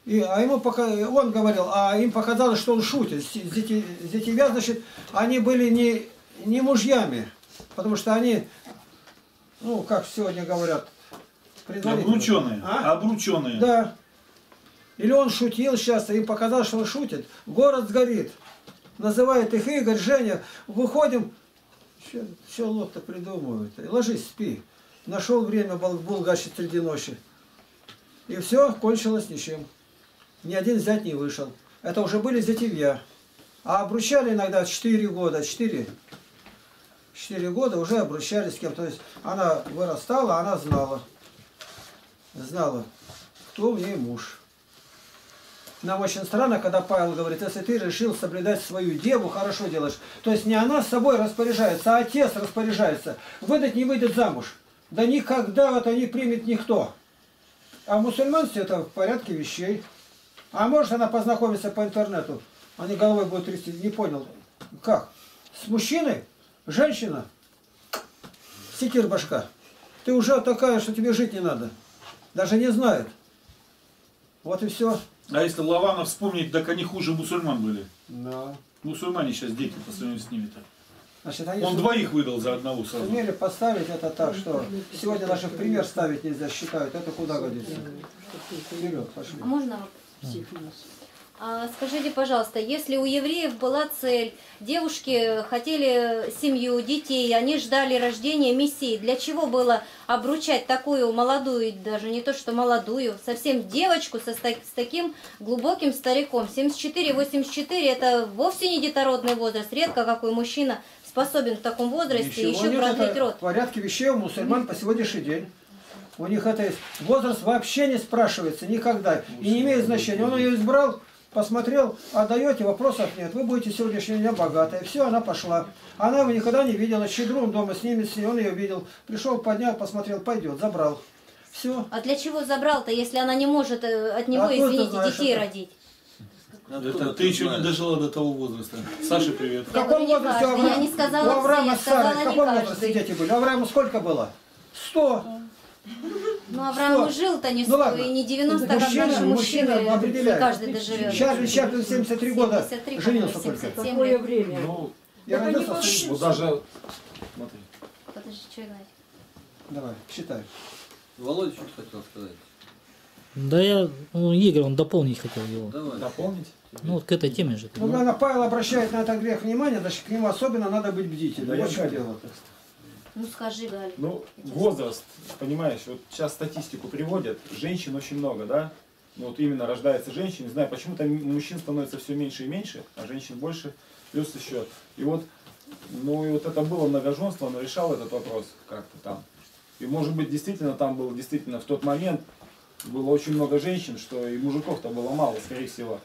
и, а ему пока, он говорил, а им показалось, что он шутит. Зятевья, значит, они были не, не мужьями, потому что они, ну, как сегодня говорят. Обрученные. А? Обрученные. Да. Или он шутил сейчас, им показалось, что он шутит. Город сгорит. Называет их Игорь, Женя. Выходим. Что лот-то придумывают? Ложись, спи. Нашел время булгачить среди ночи. И все, кончилось ничем. Ни один взять не вышел. Это уже были зятевья. А обручали иногда 4 года, 4. 4 года уже обручались с кем. То есть она вырастала, она знала. Знала, кто в ней муж. Нам очень странно, когда Павел говорит, если ты решил соблюдать свою деву, хорошо делаешь. То есть не она с собой распоряжается, а отец распоряжается. Выдать не выйдет замуж. Да никогда это не примет никто. А в мусульманстве это в порядке вещей. А может она познакомиться по интернету? Они головой будут трясти. Не понял. Как? С мужчиной? Женщина? Секир башка. Ты уже такая, что тебе жить не надо. Даже не знает. Вот и все. А если Лавана вспомнить, так они хуже мусульман были. Да. Мусульмане сейчас дети по сравнению с ними-то. Значит, они Он двоих выдал за одного сразу. сумели поставить это так, что сегодня даже в пример ставить нельзя, считают. Это куда годится? Вперед, пошли. А можно вопрос? А, скажите, пожалуйста, если у евреев была цель, девушки хотели семью, детей, они ждали рождения Мессии, для чего было обручать такую молодую, даже не то что молодую, совсем девочку со, с таким глубоким стариком? 74-84 это вовсе не детородный возраст, редко какой мужчина способен в таком возрасте Ничего еще нет, продлить род. в порядке вещей у мусульман по сегодняшний день. У них это есть. Возраст вообще не спрашивается никогда. И не имеет значения. Он ее избрал, посмотрел, отдаете, вопросов нет. Вы будете сегодняшний день богатая. Все, она пошла. Она его никогда не видела. Щедру он дома снимет, с ней, он ее видел. Пришел, поднял, посмотрел, пойдет, забрал. Все. А для чего забрал-то, если она не может э, от него, Откуда ты извините, знаешь детей это? родить? Это ты еще не дожила до того возраста. Саша, привет. В каком возрасте у Я не сказала у Авраама все, с я сказала Сарой, в каком возрасте дети были? Аврааму сколько было? Сто. Ну, Авраам Что? жил-то не Ну ладно. и не 90, как Мужчина- наши мужчина мужчины, не определяет. каждый доживет. Чарльз Чаплин 73 года 73, женился по-моему, только. 77 Какое лет. время? Ну, Я Это не родился в вот даже... Смотри. Подожди, что играть? Давай, считай. Володя что-то хотел сказать. Да я, ну, Игорь, он дополнить хотел его. Давай. Дополнить? Ну, вот к этой теме же. Ну, когда Павел обращает на этот грех внимание, значит, к нему особенно надо быть бдительным. Да я Вот знаю. дело. Ну, скажи, Галь. Ну, возраст, понимаешь, вот сейчас статистику приводят, женщин очень много, да? Ну, вот именно рождается женщин, не знаю, почему-то мужчин становится все меньше и меньше, а женщин больше, плюс еще. И вот, ну, и вот это было многоженство, оно решало этот вопрос как-то там. И, может быть, действительно там было, действительно, в тот момент было очень много женщин, что и мужиков-то было мало, скорее всего.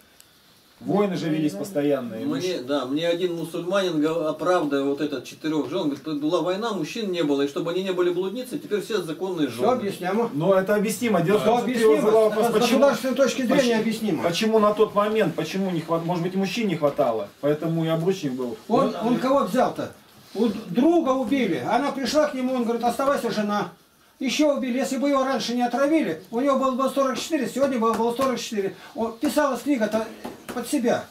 Войны же велись постоянные. Мне, да, мне один мусульманин, оправдывая вот этот четырех жен, говорит, была война, мужчин не было, и чтобы они не были блудницы, теперь все законные Все жены. объяснимо. Но это объяснимо. Дело Все ты объяснимо. вопрос, С почему, государственной точки зрения почему- объяснимо. Почему на тот момент, почему не хватало, может быть, и мужчин не хватало, поэтому и обручник был. Он, он кого взял-то? У друга убили. Она пришла к нему, он говорит, оставайся жена. Еще убили. Если бы его раньше не отравили, у него было бы 44, сегодня было бы 44. Он, писалась книга, -то, под себя.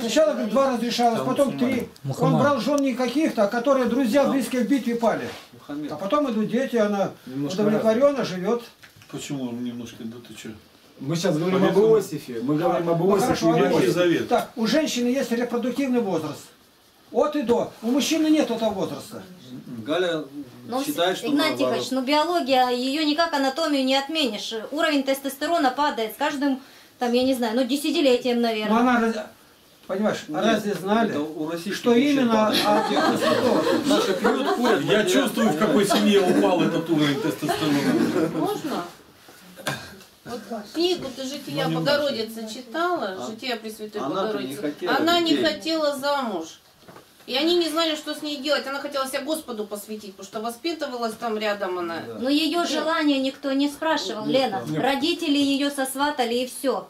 Сначала говорит, два разрешалось, Там потом три. Он брал жен не каких-то, а которые друзья близкие в битве пали. Мухаммед. А потом идут дети, она Немножко удовлетворенно живет. Почему немножко, да ты что? Мы сейчас говорим об Поэтому- Иосифе. Мы говорим об Ну, Иосифе. хорошо. Завет. Так, у женщины есть репродуктивный возраст. От и до. У мужчины нет этого возраста. Галя Ну, считает, что Игнат. Тихонович, ну биология, ее никак анатомию не отменишь. Уровень тестостерона падает с каждым, там, я не знаю, ну десятилетием, Но наверное. она, понимаешь, Нет, разве знали, у что именно? Наши пьют, курят. Я чувствую, в какой семье упал этот уровень тестостерона. Можно? Вот книгу ты «Жития Богородицы» читала? «Жития Пресвятой Богородицы». Она не хотела замуж. И они не знали, что с ней делать. Она хотела себя Господу посвятить, потому что воспитывалась там рядом она. Да. Но ее желания никто не спрашивал, Лена. Родители ее сосватали и все.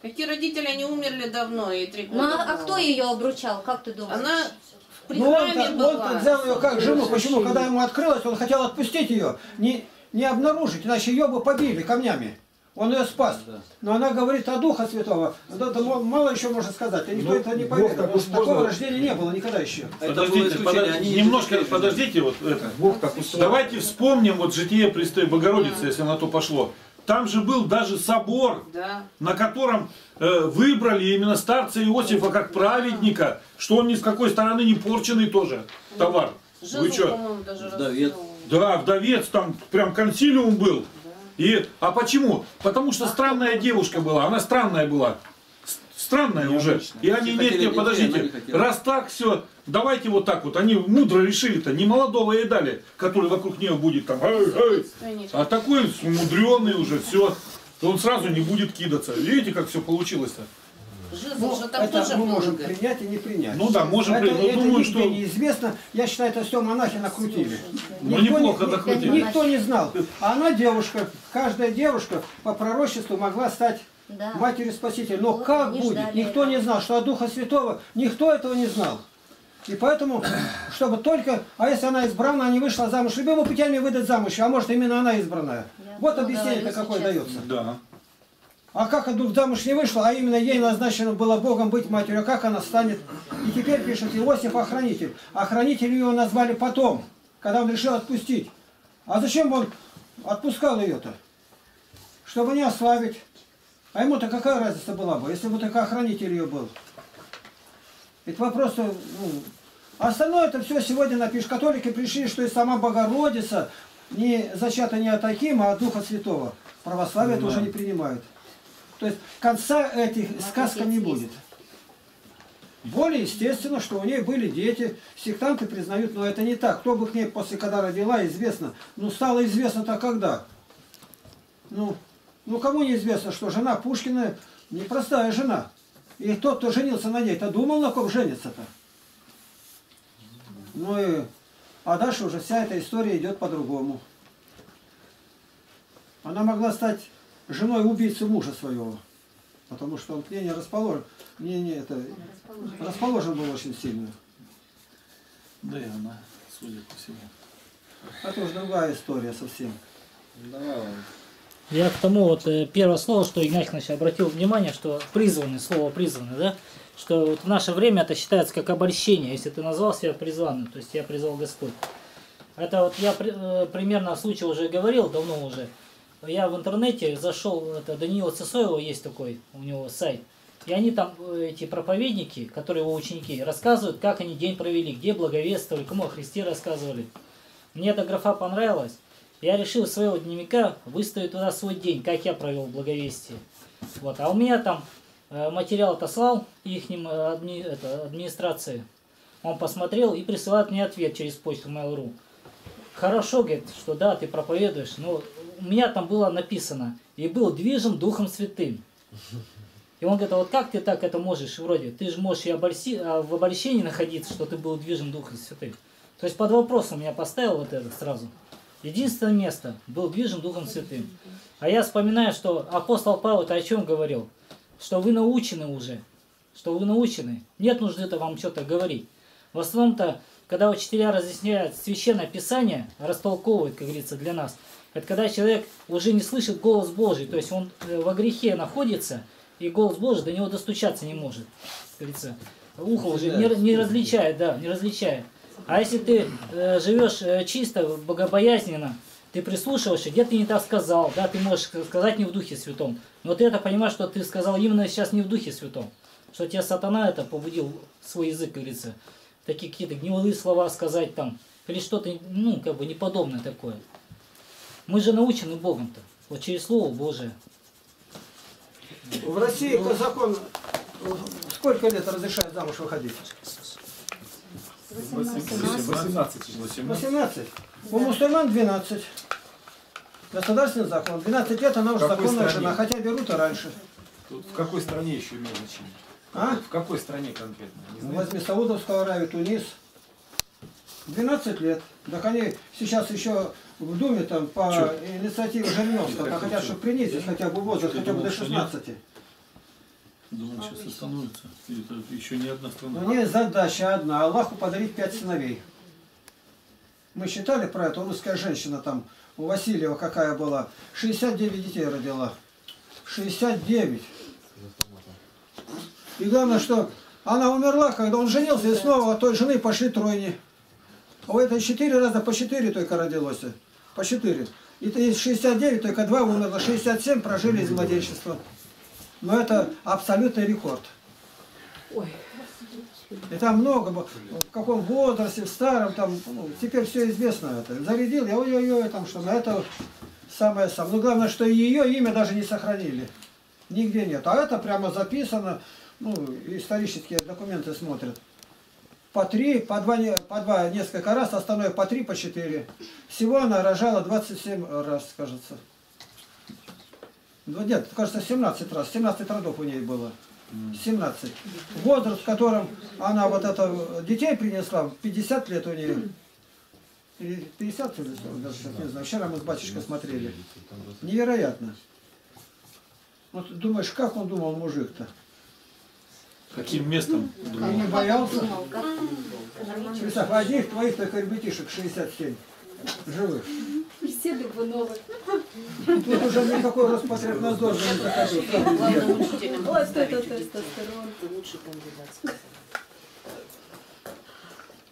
Какие родители, они умерли давно, и три года Ну а, а кто ее обручал, как ты думаешь? Она в Ну он, храме он была. взял ее как жену. Почему? Когда ему открылось, он хотел отпустить ее, не, не обнаружить, иначе ее бы побили камнями. Он ее спас. Да. Но она говорит о Духа Святого. Да, да мало еще можно сказать. И никто Ну, это не Бог поверит. что такого можно- рождения не было никогда еще. Это было Подождите, исключение, подождите, они не немножко захотели подождите, вот это. Бог так устроил. Давайте вспомним вот житие Престой Богородицы, если на то пошло. Там же был даже собор, Да. на котором э, выбрали именно старца Иосифа как праведника, что он ни с какой стороны не порченный тоже товар. Жену, Вы что? Вдовец. Да, вдовец, там прям консилиум был. И, а почему? Потому что странная девушка была, она странная была. Странная уже. И они, Все нет, нет, подождите, не раз так все, давайте вот так вот. Они мудро решили-то, не молодого ей дали, который вокруг нее будет там, эй, эй. А такой умудренный уже, все. Он сразу не будет кидаться. Видите, как все получилось-то? Жизнь Ну, же там это тоже мы можем принять и не принять. Ну да, можем это, принять, это думаю, нигде что- неизвестно. Я считаю, это все монахи накрутили. Ну, Никто не- неплохо ни- накрутили. Никто не знал. А она девушка. Каждая девушка по пророчеству могла стать Да. матерью Спасителя. Но Вот как будет? ждали Никто не знал, что от Духа Святого никто этого не знал. И поэтому, (clears throat) чтобы только, а если она избрана, а не вышла замуж, любыми путями выдать замуж, а может именно она избранная. Я Вот объяснение-то какое сейчас. дается. Да. А как она замуж не вышла, а именно ей назначено было Богом быть матерью, а как она станет? И теперь пишет Иосиф охранитель. Охранитель его назвали потом, когда он решил отпустить. А зачем он отпускал ее-то? Чтобы не ославить. А ему-то какая разница была бы, если бы только охранитель ее был? Это вопрос, ну, а остальное это все сегодня напишешь. Католики пришли, что и сама Богородица не зачата не от таким, а от Духа Святого. Православие это уже не принимают. То есть конца этих сказкам не будет. Более естественно, что у нее были дети, сектанты признают, но это не так. Кто бы к ней после когда родила, известно. Ну, стало известно-то когда? Ну, ну, кому неизвестно, что жена Пушкина непростая жена. И тот, кто женился на ней, то думал, на ком женится-то. Ну и... А дальше уже вся эта история идет по-другому. Она могла стать женой убийцы мужа своего. Потому что он к ней не расположен. Не, не, это... Расположен был очень сильно. Да и она, судя по всему. Это уже другая история совсем. Давай, ладно. Я к тому, вот э, первое слово, что Игнатий Иванович обратил внимание, что призванный, слово призванный, да, что вот в наше время это считается как обольщение, если ты назвал себя призванным, то есть я призвал Господь. Это вот я э, примерно в случае уже говорил, давно уже. Я в интернете зашел, это Даниила Цесоева есть такой, у него сайт. И они там, э, эти проповедники, которые его ученики, рассказывают, как они день провели, где благовествовали, кому о Христе рассказывали. Мне эта графа понравилась. Я решил своего дневника выставить туда свой день, как я провел благовестие. Вот. А у меня там э, материал отослал их адми, это, администрации. Он посмотрел и присылает мне ответ через почту Mail.ru. Хорошо, говорит, что да, ты проповедуешь, но у меня там было написано, и был движим Духом Святым. И он говорит, а вот как ты так это можешь, вроде, ты же можешь и обольси, а в обольщении находиться, что ты был движим Духом Святым. То есть под вопросом меня поставил вот это сразу. Единственное место был движим Духом Святым. А я вспоминаю, что апостол Павел о чем говорил? Что вы научены уже, что вы научены. Нет нужды-то вам что-то говорить. В основном-то, когда учителя разъясняют священное писание, растолковывают, как говорится, для нас, это когда человек уже не слышит голос Божий, то есть он э, во грехе находится, и голос Божий до него достучаться не может. Говорится, ухо уже не, не различает, да, не различает. А если ты э, живешь э, чисто, богобоязненно, ты прислушиваешься, где ты не так сказал, да, ты можешь сказать не в Духе Святом. Но ты это понимаешь, что ты сказал именно сейчас не в Духе Святом. Что тебя сатана это побудил свой язык, говорится, такие какие-то гнилые слова сказать там, или что-то, ну, как бы неподобное такое. Мы же научены Богом-то, вот через Слово Божие. В России по закону сколько лет разрешают замуж выходить? 18. 18. У мусульман 12. Государственный закон. 12 лет она уже законная жена, хотя берут и раньше. Тут в какой стране еще имеет значение? А? В какой стране конкретно? Ну? Возьми Саудовскую Аравию, Тунис. 12 лет. Так они сейчас еще в Думе там по Чё? инициативе Жириновского Так, хотят, чтобы принизить хотя бы возраст, хотя бы до думал, что нет? 16. Думал, сейчас остановится. Это еще не одна страна. Но есть задача одна. Аллаху подарить пять сыновей. Мы считали про это. Русская женщина там, у Васильева какая была. 69 детей родила. 69. И главное, что она умерла, когда он женился, и снова от той жены пошли тройни. А у этой четыре раза по четыре только родилось. По четыре. И то из 69 только два умерло, 67 прожили из младенчества. Но это абсолютный рекорд. И там много, в каком возрасте, в старом, там, ну, теперь все известно это. Зарядил, я ой-ой-ой, там что, на это самое самое. Но главное, что ее имя даже не сохранили. Нигде нет. А это прямо записано, ну, исторические документы смотрят. По три, по два, по два несколько раз, остальное по три, по четыре. Всего она рожала 27 раз, кажется. Нет, кажется, 17 раз. 17 родов у ней было. 17. Возраст, в котором она вот это детей принесла, 50 лет у нее. Или 50 или 40, даже не знаю. Вчера мы с батюшкой смотрели. Невероятно. Вот думаешь, как он думал мужик-то? Каким местом? И не боялся. Представь, одних твоих только ребятишек 67 живых. Беседы бы новых. Тут уже никакой Роспотребнадзор не заходил. Сразу Главным сделал. учителем Ой, поставить это у детей. тестостерон. Это лучший кандидат. сказал. Ведь как ты-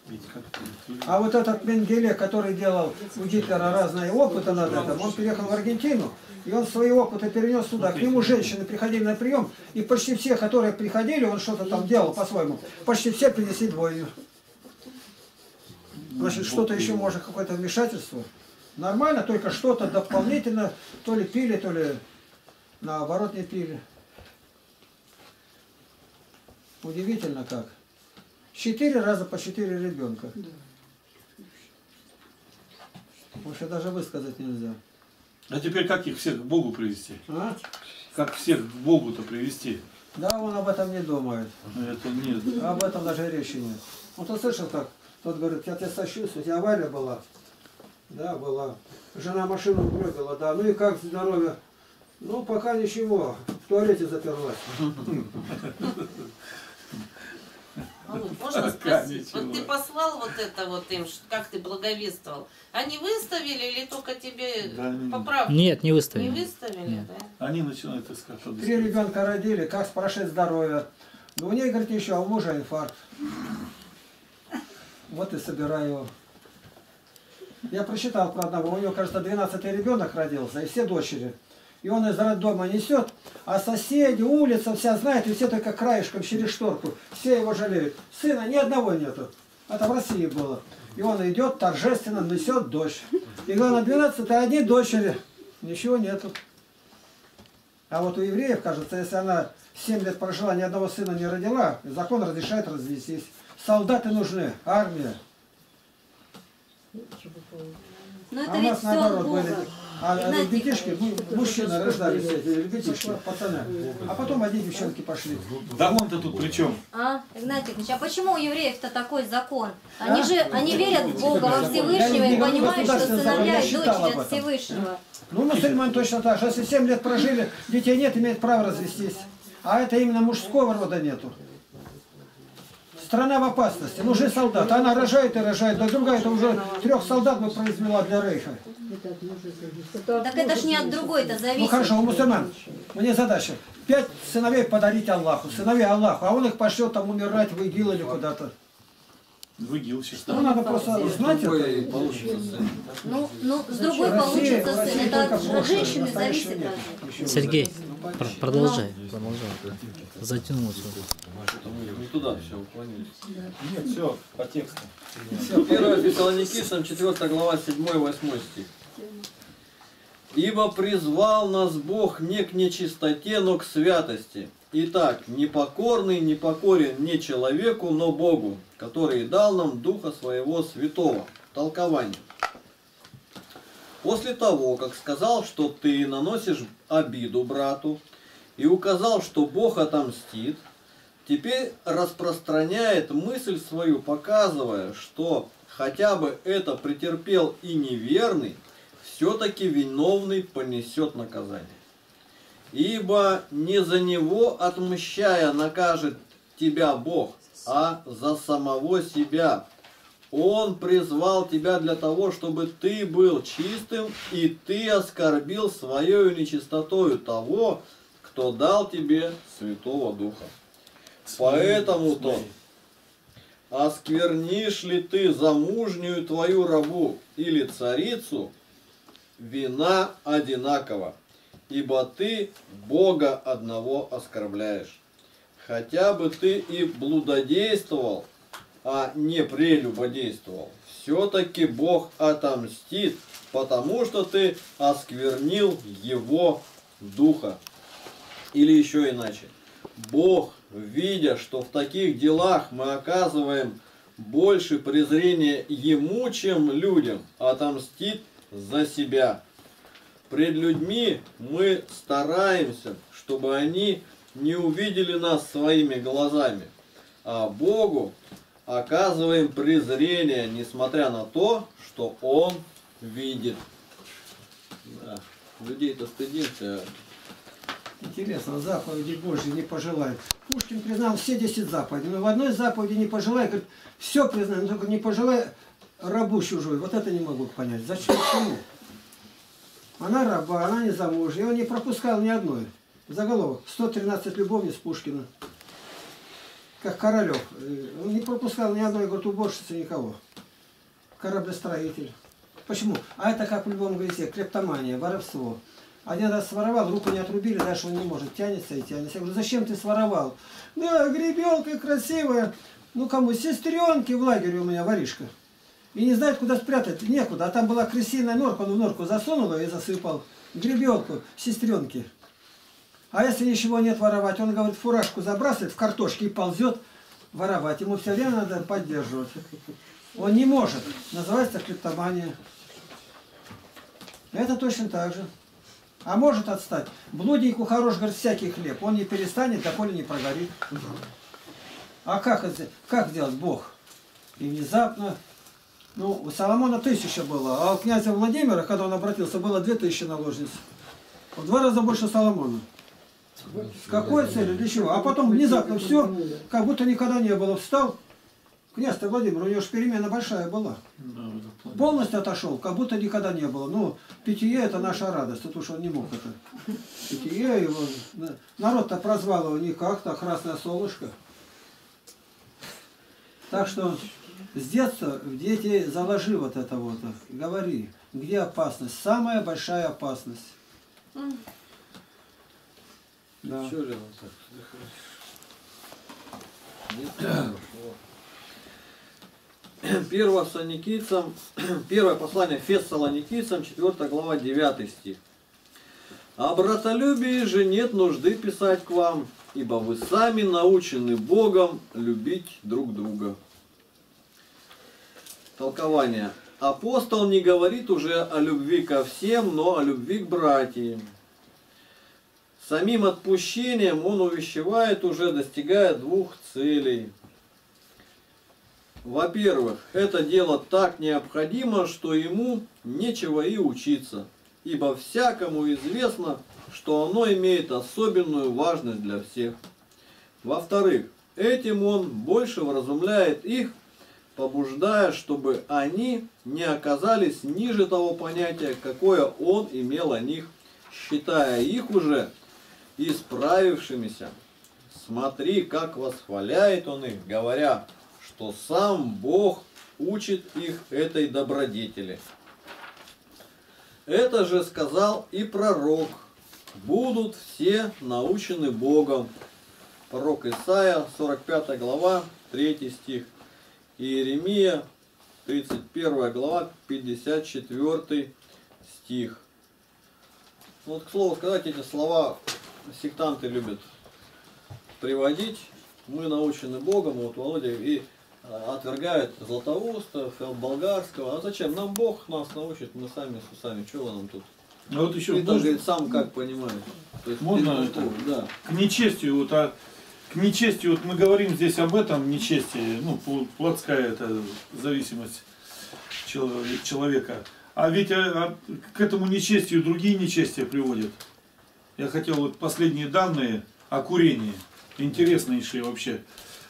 А вот этот Менгеле, который делал у Гитлера разные опыты над этим, он приехал в Аргентину, и он свои опыты перенес туда. К нему женщины приходили на прием, и почти все, которые приходили, он что-то там делал по-своему, почти все принесли двойню. Значит, что-то еще может, какое-то вмешательство. Нормально, только что-то дополнительно, то ли пили, то ли наоборот не пили. Удивительно как. Четыре раза по четыре ребенка. Вообще даже высказать нельзя. А теперь как их всех к Богу привести? А? Как всех к Богу-то привести? Да, он об этом не думает. Это нет. Об этом даже речи нет. Вот ты слышал как? Тот говорит, я тебя сочувствую, у тебя авария была. Да, была. Жена машину угробила, да. Ну и как здоровье? Ну, пока ничего. В туалете заперлась. (laughs) Володь, (laughs) можно спросить? Вот ты послал вот это вот им, как ты благовествовал. Они выставили или только тебе Да, они- поправки? Нет, не Не выставили. выставили, Нет. да? Они начинают искать. Три ребенка родили, как спрашивать здоровье. Ну, у нее, говорит, еще, а у мужа инфаркт. Вот и собираю его. Я прочитал про одного, у него, кажется, 12 ребенок родился, и все дочери. И он из роддома несет, а соседи, улица вся знает, и все только краешком через шторку. Все его жалеют. Сына ни одного нету. Это в России было. И он идет торжественно, несет дочь. И главное, 12 одни дочери. Ничего нету. А вот у евреев, кажется, если она 7 лет прожила, ни одного сына не родила, закон разрешает развестись. Солдаты нужны, армия. Но это а у ведь нас все наоборот от были. А ребятишки, ну, мужчины рождались, эти ребятишки, пацаны. А потом одни девчонки пошли. Да он-то тут при чем? А, Игнатий Ильич, а почему у евреев-то такой закон? Они А? же, они верят в Бога, во Всевышнего и понимают, что сыновья и дочери от. Всевышнего. Ну, мусульман точно так же. Если 7 лет прожили, детей нет, имеют право развестись. А это именно мужского рода нету. Страна в опасности. Нужны солдаты. Она рожает и рожает. Да другая-то уже трех солдат бы произвела для Рейха. Так это ж не от другой-то Ну зависит. хорошо, у мусульман. Мне задача. пять сыновей подарить Аллаху, сыновей Аллаху, а он их пошлет там умирать в ИГИЛ или куда-то. В ИГИЛ сейчас. Ну, надо просто знать Другой это. получится. Ну, ну, с другой Россия- получится сын. Это от, женщины зависит? Сергей, пр- продолжай, продолжай. Затянул всё. Что-то мы не туда все уклонились. Нет, все, по тексту. 1 Фессалоникийцам, 4 глава, 7-8 стих. «Ибо призвал нас Бог не к нечистоте, но к святости. Итак, непокорный не покорен не человеку, но Богу, который дал нам Духа Своего Святого». Толкование. После того, как сказал, что ты наносишь обиду брату, и указал, что Бог отомстит, теперь распространяет мысль свою, показывая, что хотя бы это претерпел и неверный, все-таки виновный понесет наказание. Ибо не за него отмщая накажет тебя Бог, а за самого себя. Он призвал тебя для того, чтобы ты был чистым, и ты оскорбил своей нечистотою того, кто дал тебе Святого Духа. Поэтому-то осквернишь ли ты замужнюю твою рабу или царицу, вина одинакова, ибо ты Бога одного оскорбляешь. Хотя бы ты и блудодействовал, а не прелюбодействовал, все-таки Бог отомстит, потому что ты осквернил его духа. Или еще иначе. Бог, видя, что в таких делах мы оказываем больше презрения Ему, чем людям, отомстит за себя. Пред людьми мы стараемся, чтобы они не увидели нас своими глазами, а Богу оказываем презрение, несмотря на то, что Он видит. Да. Людей-то стыдимся, Интересно, заповеди Божьи не пожелает. Пушкин признал все 10 заповедей, но в одной заповеди не пожелай, говорит, все признаю, но только не пожелай рабу чужой. Вот это не могу понять. Зачем? Почему? Она раба, она не замужняя, он не пропускал ни одной. Заголовок. 113 любовниц Пушкина. Как Королев. Э, Он не пропускал ни одной, говорит, уборщицы никого. Кораблестроитель. Почему? А это как в любом грехе, клептомания, воровство. Один раз своровал, руку не отрубили, дальше он не может, тянется и тянется. Я говорю, зачем ты своровал? Да, гребелка красивая. Ну кому? Сестренки в лагере у меня воришка. И не знает, куда спрятать, некуда. А там была крысиная норка, он в норку засунул и засыпал. Гребелку, сестренки. А если ничего нет воровать, он говорит, фуражку забрасывает в картошке и ползет воровать. Ему все время надо поддерживать. Он не может. Называется клептомания. Это точно так же. А может отстать. Блуднику хорош, говорит, всякий хлеб. Он не перестанет, доколе не прогорит. А как, как сделать Бог? И внезапно, ну, у Соломона тысяча было, а у князя Владимира, когда он обратился, было две тысячи наложниц. В два раза больше Соломона. С какой целью, для чего? А потом внезапно все, как будто никогда не было. Встал, князь-то Владимир, у него же перемена большая была. Полностью отошел, как будто никогда не было. Ну, питье это наша радость, тут уж он не мог это. Питье его, народ-то прозвал его не как-то, а красное солнышко. Так что с детства в дети заложи вот это вот, говори, где опасность, самая большая опасность. Да. Же оно так? Фессалоникийцам, (clears throat) первое послание Фессалоникийцам, 4 глава, 9 стих. О братолюбии же нет нужды писать к вам, ибо вы сами научены Богом любить друг друга. Толкование. Апостол не говорит уже о любви ко всем, но о любви к братьям. Самим отпущением он увещевает уже, достигая двух целей. Во-первых, это дело так необходимо, что ему нечего и учиться, ибо всякому известно, что оно имеет особенную важность для всех. Во-вторых, этим он больше вразумляет их, побуждая, чтобы они не оказались ниже того понятия, какое он имел о них, считая их уже исправившимися. Смотри, как восхваляет он их, говоря, что сам Бог учит их этой добродетели. Это же сказал и пророк. Будут все научены Богом. Пророк Исаия, 45 глава, 3 стих. Иеремия, 31 глава, 54 стих. Вот, к слову сказать, эти слова сектанты любят приводить. Мы научены Богом, вот Володя, и а, отвергает Златоуста, Болгарского. А зачем? Нам Бог нас научит, мы сами с усами. Чего нам тут? Ну вот еще И можно- говорит, сам как понимаешь. То есть Можно без это? букв, Да. к нечестию, вот, а, к нечестию, вот мы говорим здесь об этом нечестии, ну, пл- плотская это зависимость чело- человека. А ведь а, а, к этому нечестию другие нечестия приводят. Я хотел вот последние данные о курении. Интересные шли вообще.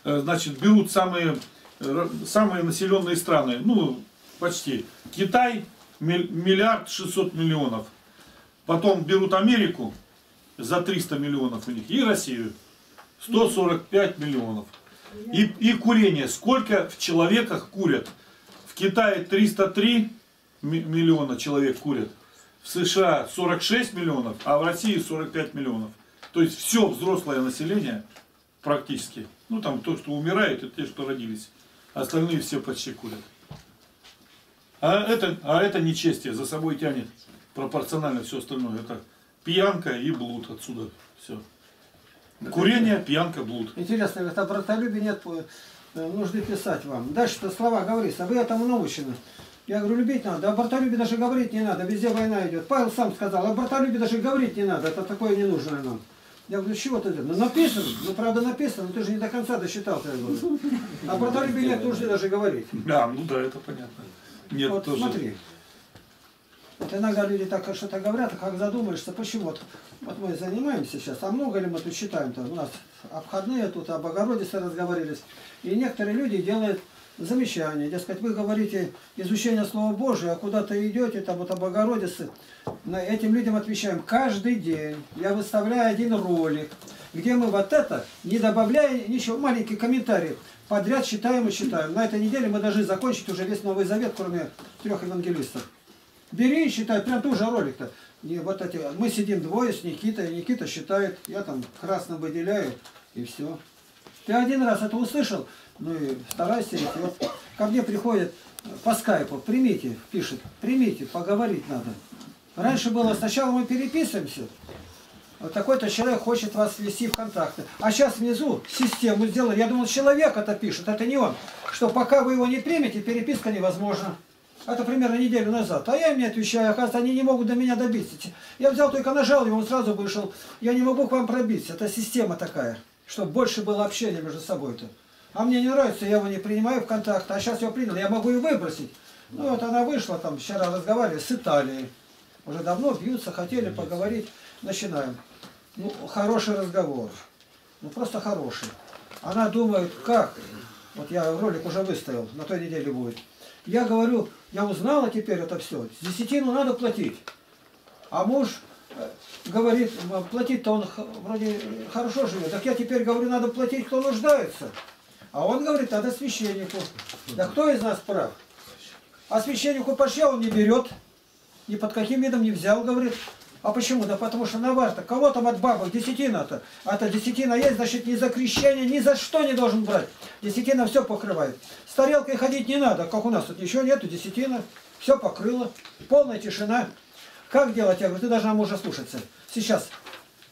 Э, Значит, берут самые, э, самые населенные страны, ну, почти. Китай, ми- миллиард шестьсот миллионов. Потом берут Америку, за 300 миллионов у них, и Россию, 145 миллионов. И, и курение. Сколько в человеках курят? В Китае 303 ми- миллиона человек курят. В США 46 миллионов, а в России 45 миллионов. То есть все взрослое население практически. Ну там то, что умирает, это те, что родились. Остальные все почти курят. А это, а это нечестие за собой тянет пропорционально все остальное. Это пьянка и блуд отсюда. Все. Курение, пьянка, блуд. Интересно, говорит, о братолюбии нет э, нужды писать вам. Дальше-то слова говорится, вы этому научены. Я говорю, любить надо, о братолюбии даже говорить не надо, везде война идет. Павел сам сказал, о братолюбии даже говорить не надо, это такое ненужное нам. Я говорю, чего ты это? Ну написано, ну правда написано, но ты же не до конца досчитал, я говорю. О братолюбии нет нужды даже говорить. Да, ну да, это понятно. Нет, вот тоже. смотри. Вот иногда люди так что-то говорят, а как задумаешься, почему? Вот, вот мы занимаемся сейчас, а много ли мы тут читаем-то? У нас обходные тут, об Богородице разговорились. И некоторые люди делают замечания. Дескать, вы говорите изучение Слова Божия, а куда-то идете, там вот о Богородице. На этим людям отвечаем, каждый день я выставляю один ролик, где мы вот это, не добавляя ничего, маленький комментарий, подряд читаем и читаем. На этой неделе мы должны закончить уже весь Новый Завет, кроме трех евангелистов. Бери и считай, прям тоже ролик-то. Не, вот эти, мы сидим двое с Никитой, Никита считает, я там красным выделяю, и все. Ты один раз это услышал, ну и старайся. И вот ко мне приходит по скайпу, примите, пишет, примите, поговорить надо. Раньше было, сначала мы переписываемся, вот такой-то человек хочет вас ввести в контакты. А сейчас внизу систему сделали. Я думал, человек это пишет, это не он. Что пока вы его не примете, переписка невозможна. Это примерно неделю назад. А я им не отвечаю, оказывается, они не могут до меня добиться. Я взял только нажал, и он сразу вышел. Я не могу к вам пробиться. Это система такая, чтобы больше было общения между собой-то. А мне не нравится, я его не принимаю в контакт. А сейчас я принял, я могу и выбросить. Ну вот она вышла, там вчера разговаривали с Италией. Уже давно бьются, хотели поговорить. Начинаем. Ну, хороший разговор. Ну, просто хороший. Она думает, как? Вот я ролик уже выставил, на той неделе будет. Я говорю, я узнала теперь это все. Десятину надо платить. А муж э, говорит, «М, платить-то он вроде хорошо живет. Так я теперь говорю, надо платить, кто нуждается. А он говорит, надо священнику. Да кто из нас прав? А священнику пошли, он не берет. Ни под каким видом не взял, говорит. А почему? Да потому что навар-то. Кого там от бабок? Десятина-то. А то десятина есть, значит, ни за крещение, ни за что не должен брать. Десятина все покрывает. С тарелкой ходить не надо, как у нас тут ничего нету, десятина. Все покрыло. Полная тишина. Как делать? Я говорю, ты должна мужа слушаться. Сейчас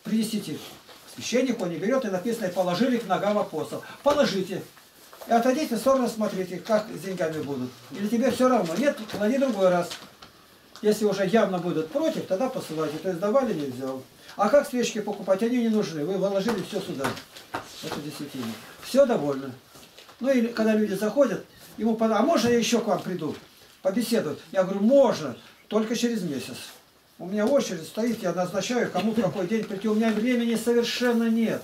принесите священник, он не берет, и написано, и положили к ногам апостол. Положите. И отойдите в сторону, смотрите, как с деньгами будут. Или тебе все равно. Нет, клади другой раз. Если уже явно будут против, тогда посылайте. То есть давали, не взял. А как свечки покупать? Они не нужны. Вы вложили все сюда. Это десятина. Все довольно. Ну или когда люди заходят, ему пора, а можно я еще к вам приду? Побеседовать. Я говорю, можно, только через месяц. У меня очередь стоит, я назначаю, кому какой день прийти. У меня времени совершенно нет.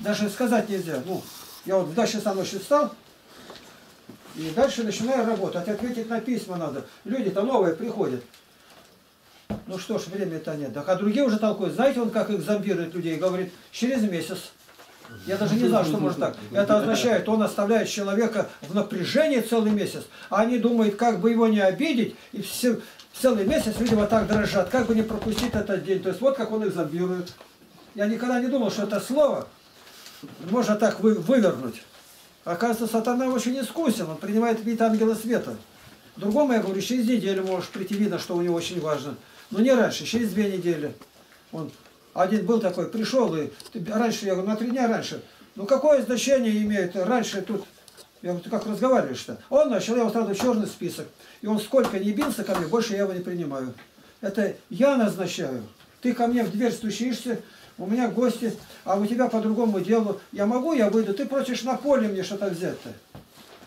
Даже сказать нельзя. Ну, я вот в 2 часа встал, и дальше начинаю работать. Ответить на письма надо. Люди-то новые приходят. Ну что ж, времени-то нет. Так, а другие уже толкуют. Знаете, он как их зомбирует людей? Говорит, через месяц. Я даже не знал, что может так. Это означает, он оставляет человека в напряжении целый месяц. А они думают, как бы его не обидеть, и все, целый месяц, видимо, так дрожат, как бы не пропустить этот день. То есть вот как он их зомбирует. Я никогда не думал, что это слово можно так вы, вывернуть. Оказывается, сатана очень искусен, он принимает вид ангела света. Другому я говорю, через неделю можешь прийти, видно, что у него очень важно. Но не раньше, через две недели. Он один был такой, пришел, и раньше, я говорю, на три дня раньше. Ну какое значение имеет раньше тут? Я говорю, ты как разговариваешь-то? Он начал, я его сразу в черный список. И он сколько не бился ко мне, больше я его не принимаю. Это я назначаю. Ты ко мне в дверь стучишься, у меня гости, а у тебя по другому делу. Я могу, я выйду, ты просишь на поле мне что-то взять-то.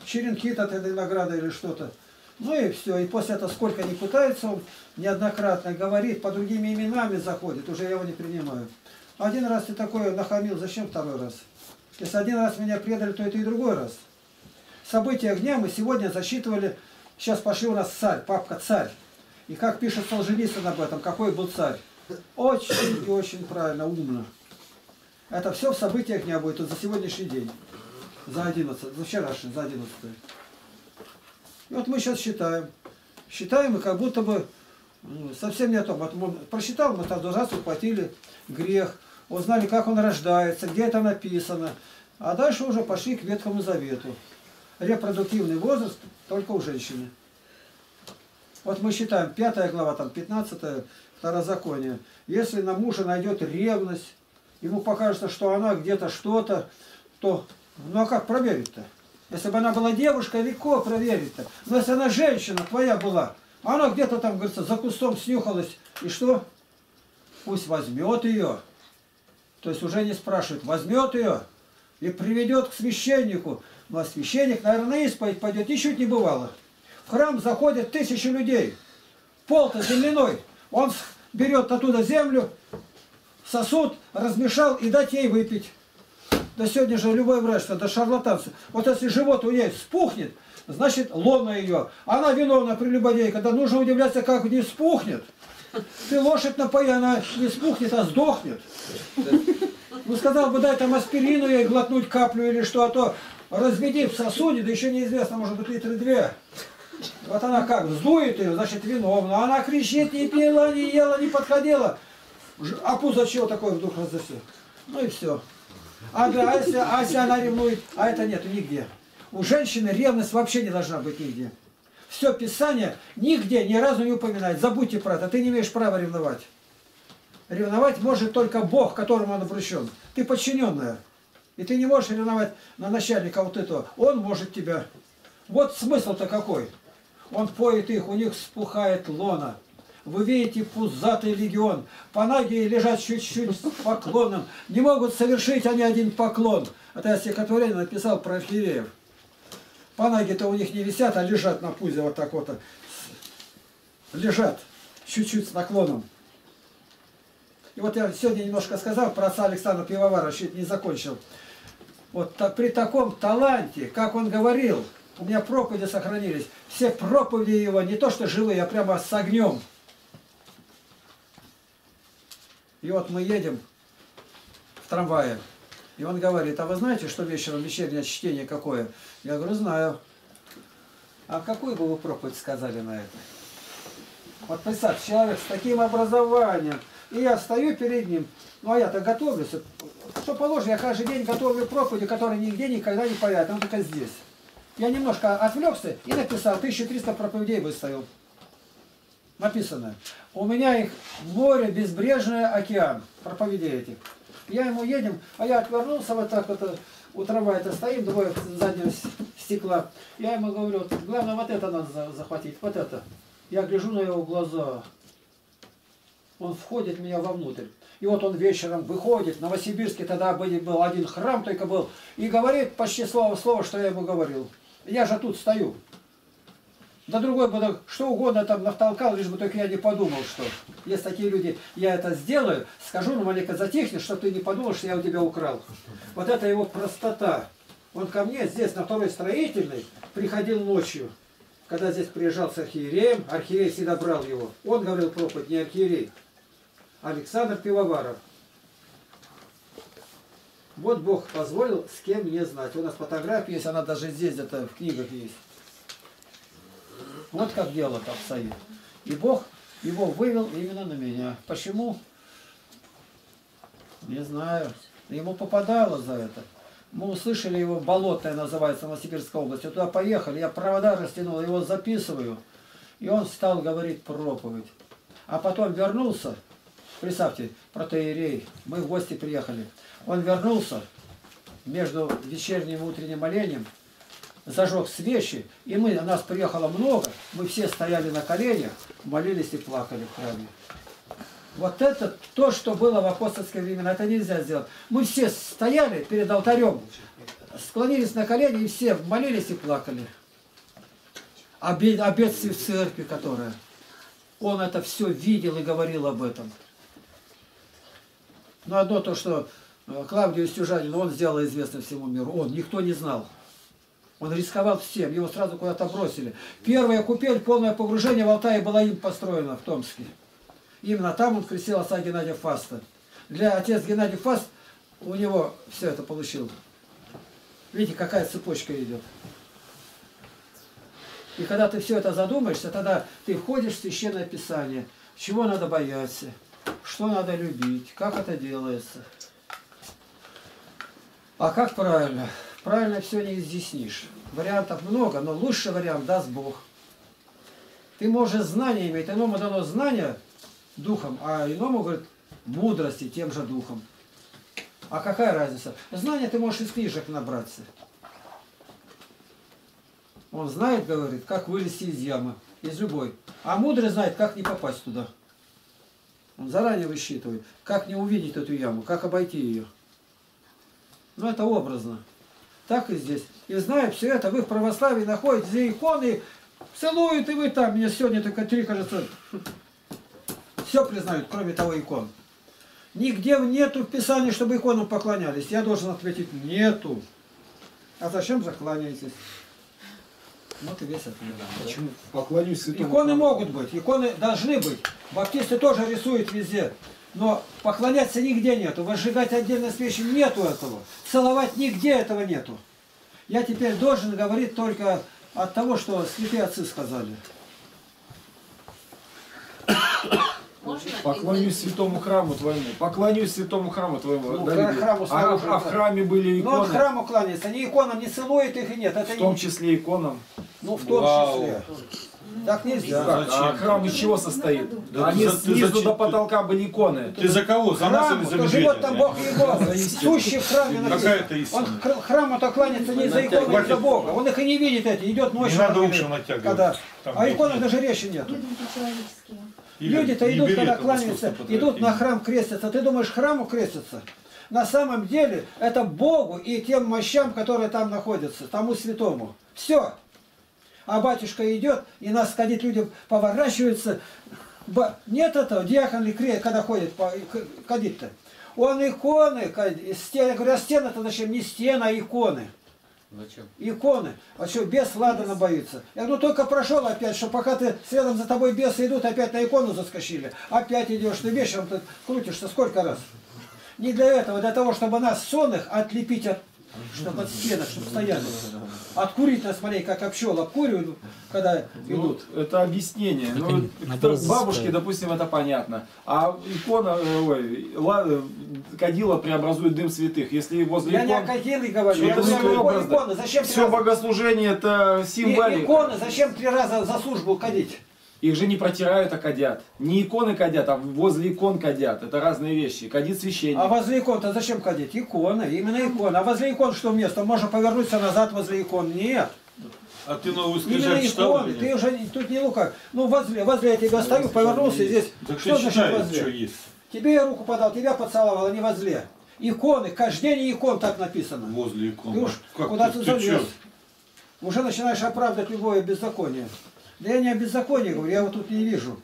Черенки-то ты награда или что-то. Ну и все. И после этого сколько не пытается, он неоднократно говорит, по другими именами заходит, уже я его не принимаю. Один раз ты такое нахамил, зачем второй раз? Если один раз меня предали, то это и другой раз. События дня мы сегодня засчитывали, сейчас пошли у нас царь, папка царь. И как пишет Солженицын об этом, какой был царь. Очень и очень правильно, умно. Это все в событиях дня будет, за сегодняшний день. За 11, за вчерашний, за 11. И вот мы сейчас считаем. Считаем, и как будто бы ну, совсем не о том. Вот он прочитал, мы тогда раз ухватили грех, узнали, как он рождается, где это написано. А дальше уже пошли к Ветхому Завету. Репродуктивный возраст только у женщины. Вот мы считаем, пятая глава, там, 15 второзаконие. Если на мужа найдет ревность, ему покажется, что она где-то что-то, то, ну а как проверить-то? Если бы она была девушка, легко проверить-то. Но если она женщина, твоя была, она где-то там, говорится, за кустом снюхалась, и что? Пусть возьмет ее. То есть уже не спрашивает, возьмет ее и приведет к священнику. Ну а священник, наверное, исповедь пойдет, ничуть не бывало. В храм заходят тысячи людей. Пол-то земляной. Он берет оттуда землю, сосуд, размешал и дать ей выпить. Да сегодня же любой врач, да шарлатанцы. Вот если живот у нее спухнет, значит лона ее. Она виновна прелюбодейка. Да нужно удивляться, как не спухнет. Ты лошадь напои, она не спухнет, а сдохнет. Ну сказал бы, дай там аспирину ей глотнуть каплю или что, а то разведи в сосуде, да еще неизвестно, может быть, литры две. Вот она как, вздует ее, значит, виновна. Она кричит, не пила, не ела, не подходила. А пузо чего такое вдруг раздосил? Ну и все. А, да, а, если, а если она ревнует, а это нету нигде. У женщины ревность вообще не должна быть нигде. Все Писание нигде ни разу не упоминает. Забудьте про это. Ты не имеешь права ревновать. Ревновать может только Бог, которому он обращен. Ты подчиненная. И ты не можешь ревновать на начальника вот этого. Он может тебя. Вот смысл-то какой. Он поет их, у них спухает лона. Вы видите пузатый легион. Панагии лежат чуть-чуть с поклоном. Не могут совершить они один поклон. Это я стихотворение написал про архиереев. Панаги-то у них не висят, а лежат на пузе вот так вот. Лежат чуть-чуть с наклоном. И вот я сегодня немножко сказал про отца Александра Пивовара, чуть не закончил. Вот при таком таланте, как он говорил, у меня проповеди сохранились. Все проповеди его, не то что живые, а прямо с огнем. И вот мы едем в трамвае. И он говорит, а вы знаете, что вечером вечернее чтение какое? Я говорю, знаю. А какую бы вы проповедь сказали на это? Вот представь, человек с таким образованием. И я стою перед ним. Ну а я-то готовлюсь. Что положено, я каждый день готовлю проповеди, которые нигде никогда не появятся. Он только здесь. Я немножко отвлекся и написал, 1300 проповедей выставил. Написано. У меня их море, безбрежное, океан. Проповедей этих. Я ему едем, а я отвернулся вот так вот, у трамвая это стоим, двое заднего стекла. Я ему говорю, главное вот это надо захватить, вот это. Я гляжу на его глаза. Он входит меня вовнутрь. И вот он вечером выходит, в Новосибирске тогда был один храм только был, и говорит почти слово слово, что я ему говорил. Я же тут стою. Да другой бы что угодно там навтолкал, лишь бы только я не подумал, что есть такие люди, я это сделаю, скажу, но маленько затихнешь, что ты не подумал, что я у тебя украл. Вот это его простота. Он ко мне здесь, на второй строительной, приходил ночью. когда здесь приезжал с архиереем, архиерей всегда брал его. Он говорил проповедь, не архиерей. Александр Пивоваров. Вот Бог позволил с кем мне знать. У нас фотография есть, она даже здесь где-то в книгах есть. Вот как дело там обстоит. И Бог его вывел именно на меня. Почему? Не знаю. Ему попадало за это. Мы услышали его, Болотная называется, Новосибирская область. Туда поехали, я провода растянул, его записываю. И он стал говорить проповедь. А потом вернулся, представьте, протеерей, мы в гости приехали. Он вернулся между вечерним и утренним молением, зажег свечи, и мы, нас приехало много, мы все стояли на коленях, молились и плакали в храме. Вот это то, что было в апостольское время, это нельзя сделать. Мы все стояли перед алтарем, склонились на колени и все молились и плакали. О бедствии в церкви, которая. Он это все видел и говорил об этом. Но одно то, что э, Клавдию Стюжанину он сделал известным всему миру. Он, никто не знал. Он рисковал всем, его сразу куда-то бросили. Первая купель, полное погружение в Алтае была им построена в Томске. Именно там он крестил отца Геннадия Фаста. Для отец Геннадий Фаст у него все это получил. Видите, какая цепочка идет. И когда ты все это задумаешься, тогда ты входишь в Священное Писание. Чего надо бояться, что надо любить, как это делается. А как правильно? Правильно все не изъяснишь. Вариантов много, но лучший вариант даст Бог. Ты можешь знание иметь, иному дано знание духом, а иному, говорит, мудрости тем же духом. А какая разница? Знание ты можешь из книжек набраться. Он знает, говорит, как вылезти из ямы, из любой. А мудрый знает, как не попасть туда. Он заранее высчитывает, как не увидеть эту яму, как обойти ее. Ну, это образно. Так и здесь. И зная все это, вы в православии находите иконы, целуют, и вы там. Мне сегодня только три, кажется, все признают, кроме того икон. Нигде нету в Писании, чтобы иконам поклонялись. Я должен ответить, нету. А зачем закланяетесь? Вот и весь ответ. Почему? Поклонюсь святому Иконы могут быть, иконы должны быть. Баптисты тоже рисуют везде. Но поклоняться нигде нету, возжигать отдельно свечи нету этого. Целовать нигде этого нету. Я теперь должен говорить только от того, что святые отцы сказали. Можно? Поклонюсь святому храму твоему. Поклонюсь святому храму твоему. Ну, Давиде. храму а, а в храме были Но он иконы, храму кланяется, ни иконам не целует их и нет. Это в том не- числе иконам. Ну, в том Вау. числе. Так нельзя. Как? Зачем? А храм из чего состоит? Да Они за- снизу зачем? до потолка были иконы. Ты за кого? За нас или Храм, за живет там? Бог его, сущий в храме Какая это истина? Он к храму-то кланяется не за икону, а за Бога. Он их и не видит эти, идет ночью. Не надо уши натягивать. А иконах нет. даже речи нет. человеческие. Люди-то идут, когда кланяются, идут на храм крестятся. Ты думаешь, храму крестятся? На самом деле это Богу и тем мощам, которые там находятся, тому святому. Все. А батюшка идет, и нас ходить люди поворачиваются. Нет этого, диакон или кре- когда ходит ходить-то. Он иконы, стены, я говорю, а стены-то зачем? Не стена, а иконы. Зачем? Иконы. А что, бес ладана боится? Я говорю, только прошел опять, что пока ты следом за тобой бесы идут, опять на икону заскочили. Опять идешь, ты вечером ты крутишься сколько раз? Не для этого, для того, чтобы нас сонных отлепить от, чтобы от стенок, чтобы стояли. Откурить нас, смотри, как пчел обкуривают, когда Ну, идут. это объяснение. Ну, бабушке, допустим, это понятно. А икона, э, ой, ла- э, кадила преобразует дым святых. Если возле Я не икон... о кадиле говорю, я говорю, иконы. Зачем Все раза- богослужение это И- символика. иконы, зачем три раза за службу кадить? Их же не протирают, а кадят. Не иконы кадят, а возле икон кадят. Это разные вещи. Кадит священник. А возле икон-то зачем ходить? Иконы, именно иконы. А возле икон что место? Можно повернуться назад возле икон. Нет. А ты Именно скрижаль читал иконы. или Ты уже тут не лукав. Ну, возле, возле я тебя ставлю, повернулся здесь. Так Что значит возле? что есть. Тебе я руку подал, тебя поцеловал, а не возле. Иконы, кождение икон так написано. Возле икон. Ты уж куда ты, ты залез? Уже начинаешь оправдать любое беззаконие. Да я не о беззаконии говорю, я его тут не вижу.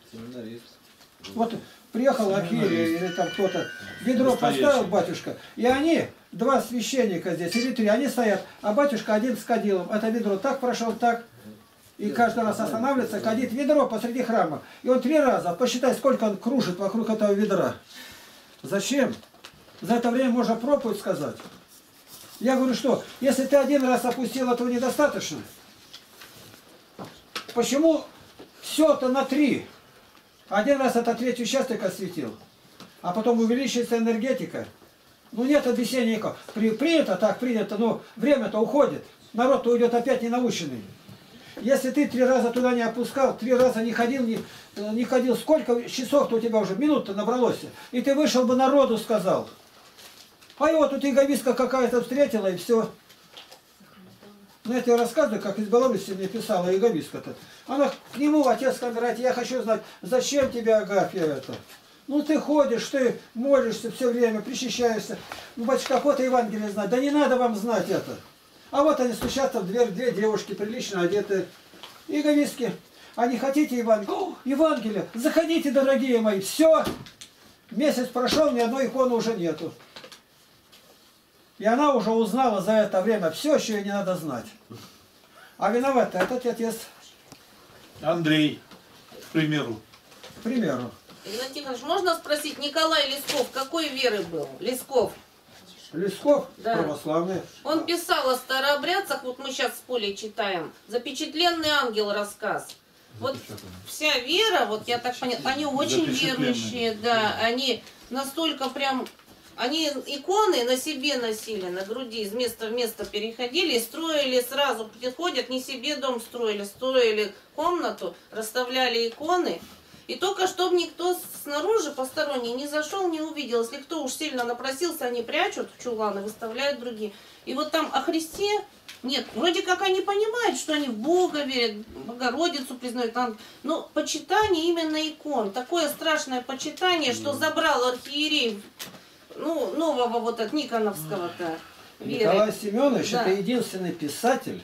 Вот приехал архиерей или там кто-то, ведро Настоящий. поставил батюшка, и они, два священника здесь, или три, они стоят, а батюшка один с кадилом. Это ведро так прошел, так, И каждый раз останавливается, кадит ведро посреди храма. И он три раза, посчитай, сколько он кружит вокруг этого ведра. Зачем? За это время можно проповедь сказать. Я говорю, что, если ты один раз опустил, этого недостаточно. Почему все-то на три? Один раз это третий участок осветил, а потом увеличивается энергетика. Ну нет объяснения никакого. При, принято так, принято, но время-то уходит. Народ-то уйдет опять не наученный. Если ты три раза туда не опускал, три раза не ходил, не, э, не ходил, сколько часов-то у тебя уже, минут-то набралось, и ты вышел бы народу, сказал. А его тут эговистка какая-то встретила, и все. Ну, я тебе рассказываю, как из Беларуси мне писала эговистка-то. Она к нему, отец Кондратий, я хочу знать, зачем тебе Агафья это? Ну, ты ходишь, ты молишься все время, причащаешься. Ну, батюшка, охота Евангелие знать. Да не надо вам знать это. А вот они стучатся в дверь, две девушки, прилично одетые, эговистки. А не хотите Евангелие? О, Евангелие! Заходите, дорогие мои! Все! Месяц прошел, ни одной иконы уже нету. И она уже узнала за это время все, что ей не надо знать. А виноват этот отец, Андрей, к примеру. к примеру. Игнат Тихонович, можно спросить, Николай Лесков какой веры был? Лесков. Лесков, Да. православный. Он писал о старообрядцах, вот мы сейчас с Полей читаем, «Запечатленный ангел» рассказ. Вот вся вера, вот я так поняла, они очень верующие, да, они настолько прям, они иконы на себе носили, на груди, из места в место переходили, и строили сразу, приходят, не себе дом строили, строили комнату, расставляли иконы, и только чтобы никто снаружи посторонний не зашел, не увидел. Если кто уж сильно напросился, они прячут в чуланы, выставляют другие. И вот там о Христе нет, вроде как они понимают, что они в Бога верят, Богородицу признают, но почитание именно икон, такое страшное почитание, что забрал архиерей, ну, нового вот от Никоновского-то. Николай Семенович Да. это единственный писатель,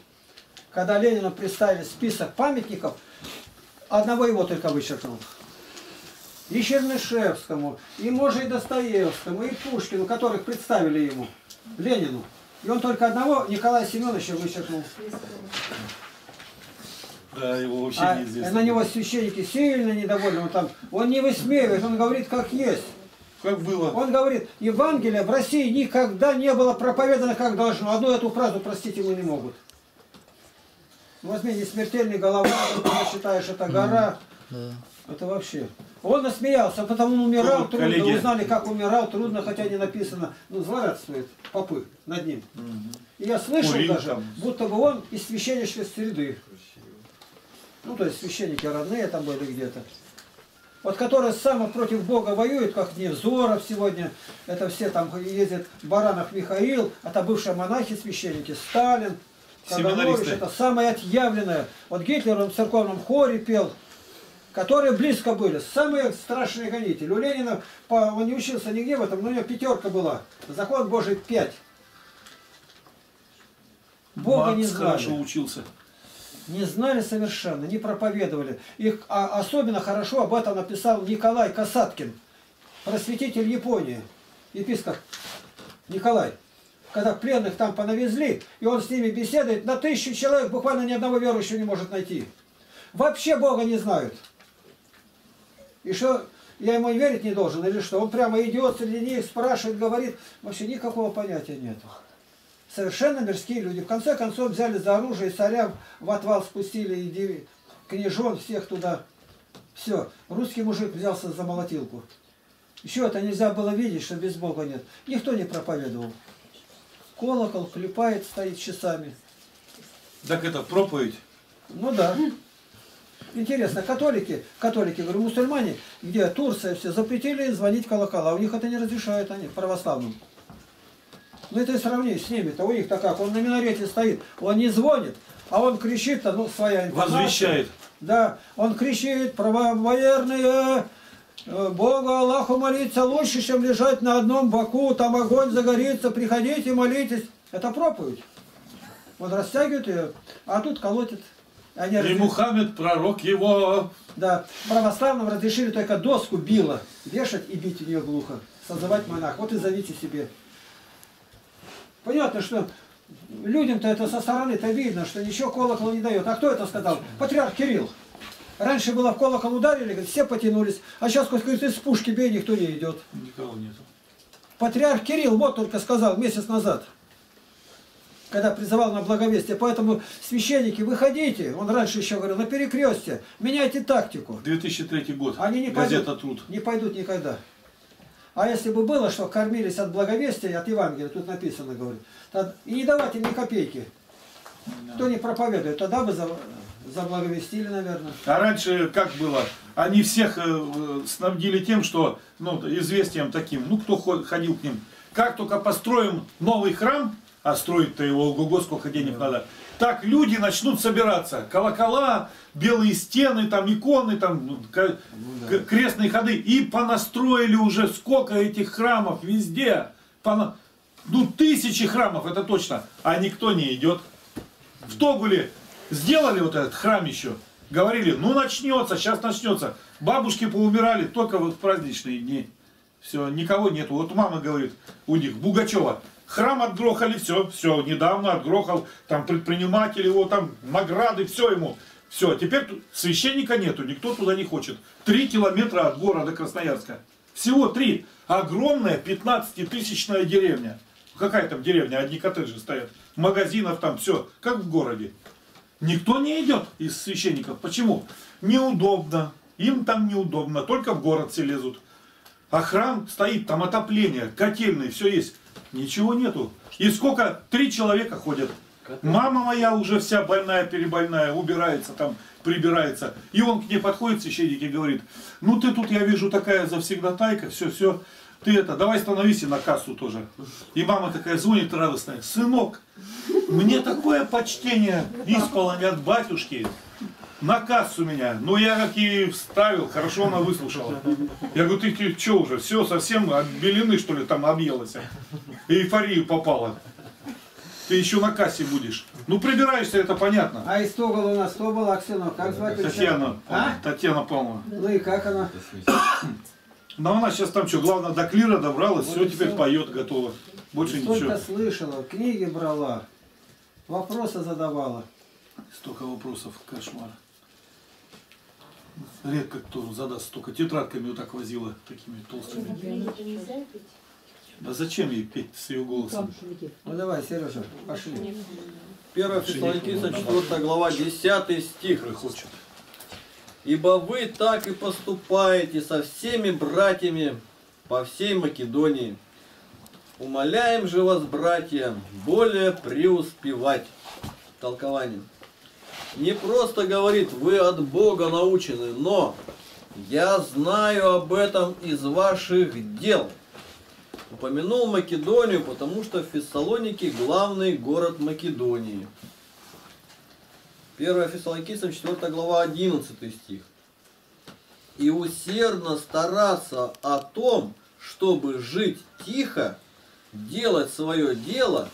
когда Ленину представили список памятников, одного его только вычеркнул. И Чернышевскому, и, может, и Достоевскому, и Пушкину, которых представили ему, Ленину. И он только одного Николая Семеновича вычеркнул. Да, его вообще А неизвестно. на него священники сильно недовольны. Он, там, он не высмеивает, он говорит, как есть. Как было? Он говорит, Евангелие в России никогда не было проповедано как должно. Одну эту фразу простить ему не могут. Возьми несмертельный голова, ты считаешь, это гора. Да. Это вообще. Он насмеялся, а потом он умирал, Как трудно. коллеги. Узнали, как умирал, трудно, хотя не написано. Ну, злорадствует попы над ним. И я слышал Курил даже, там. будто бы он из священнической среды. Ну, то есть священники родные там были где-то. Вот которые само против Бога воюют, как Невзоров сегодня, это все там ездят, Баранов Михаил, это бывшие монахи, священники, Сталин, Каганович, это самое отъявленное. Вот Гитлер он в церковном хоре пел, которые близко были, самые страшные гонители. У Ленина, он не учился нигде в этом, но у него пятерка была. Закон Божий пять. Бога не Маркс знали. хорошо учился. Не знали совершенно, не проповедовали. Их а, особенно хорошо об этом написал Николай Касаткин, просветитель Японии, епископ Николай. Когда пленных там понавезли, и он с ними беседует, на тысячу человек буквально ни одного верующего не может найти. Вообще Бога не знают. И что, я ему верить не должен, или что? Он прямо идет среди них, спрашивает, говорит, вообще никакого понятия нету. Совершенно мирские люди. В конце концов взяли за оружие, царя в отвал спустили, и княжон всех туда. Все, русский мужик взялся за молотилку. Еще это нельзя было видеть, что без Бога нет. Никто не проповедовал. Колокол клепает, стоит часами. Так это проповедь. Ну да. Интересно, католики, католики, говорю, мусульмане, где Турция, все запретили звонить колокола, у них это не разрешают они, православным. Ну и сравни с ними, то у них-то как, он на минарете стоит, он не звонит, а он кричит-то, ну своя интонация. Возвещает. Да, он кричит, правоверные, э, Богу Аллаху молиться лучше, чем лежать на одном боку, там огонь загорится, приходите, молитесь. Это проповедь. Он растягивает ее, а тут колотит. Они И разрешили- Мухаммед, пророк его. да, православным разрешили только доску било вешать и бить в нее глухо, созывать монах. Вот и зовите себе. Понятно, что людям-то это со стороны-то видно, что ничего колокол не дает. А кто это сказал? Патриарх Кирилл. Раньше было в колокол ударили, говорит, все потянулись, а сейчас, говорит, из пушки бей, никто не идет. Никого нету. Патриарх Кирилл вот только сказал месяц назад, когда призывал на благовестие. Поэтому священники, выходите, он раньше еще говорил, на перекрестие, меняйте тактику. 2003 год. Они не Газета пойдут, «Труд». не пойдут никогда. А если бы было, что кормились от благовестия, от Евангелия, тут написано, говорит, и не давать им ни копейки. Кто не проповедует, тогда бы за, заблаговестили, наверное. А раньше как было? Они всех э, снабдили тем, что, ну, известием таким, ну, кто ход- ходил к ним. Как только построим новый храм, а строить-то его, ого, сколько денег надо, так люди начнут собираться. Колокола, белые стены, там иконы, там ну, ка- к- крестные ходы. И понастроили уже сколько этих храмов везде. Пона- Ну, тысячи храмов, это точно. А никто не идет. В Тогуле сделали вот этот храм еще. Говорили, ну начнется, сейчас начнется. Бабушки поумирали только вот в праздничные дни. Все, никого нету. Вот мама говорит у них, Бугачева, храм отгрохали, все, все, недавно отгрохал, там предприниматели его, там награды, все ему. Все, теперь тут священника нету, никто туда не хочет. Три километра от города Красноярска. Всего три. Огромная 15-тысячная деревня. Какая там деревня? Одни коттеджи стоят. Магазинов там, все, как в городе. Никто не идет из священников. Почему? Неудобно. Им там неудобно. Только в город все лезут. А храм стоит, там отопление, котельный, все есть. Ничего нету. И сколько? Три человека ходят. Мама моя уже вся больная, перебольная, убирается там, прибирается. И он к ней подходит, священник, и говорит, ну ты тут, я вижу, такая завсегдатайка, все, все, ты это, давай становись и на кассу тоже. И мама такая звонит радостная, сынок, мне такое почтение исполнить от батюшки, на кассу меня. Ну, я как и вставил, хорошо она выслушала. Я говорю, ты, ты что уже, все, совсем от белины, что ли, там объелась? Эйфорию попала. Ты еще на кассе будешь. Ну, прибираешься, это понятно. А из Тогола у нас кто был, Аксенов? Как звать? Татьяна, А? Татьяна Павловна. Ну и как она? Но она сейчас там что, главное, до клира добралась, Вот все, теперь всё. поет, готова. Больше Столько ничего. слышала, книги брала, вопросы задавала. Столько вопросов, кошмар. Редко кто задаст столько. Тетрадками вот так возила, такими толстыми. А зачем ей петь с ее голосом? Ну давай, Сережа, пошли. 1 Фессалоникийцам 4 глава 10 стих. хочет. Ибо вы так и поступаете со всеми братьями по всей Македонии. Умоляем же вас, братья, более преуспевать. Толкование. Не просто говорит, вы от Бога научены, но я знаю об этом из ваших дел. Упомянул Македонию, потому что Фессалоники главный город Македонии. 1 Фессалоникийцам 4 глава 11 стих. И усердно стараться о том, чтобы жить тихо, делать свое дело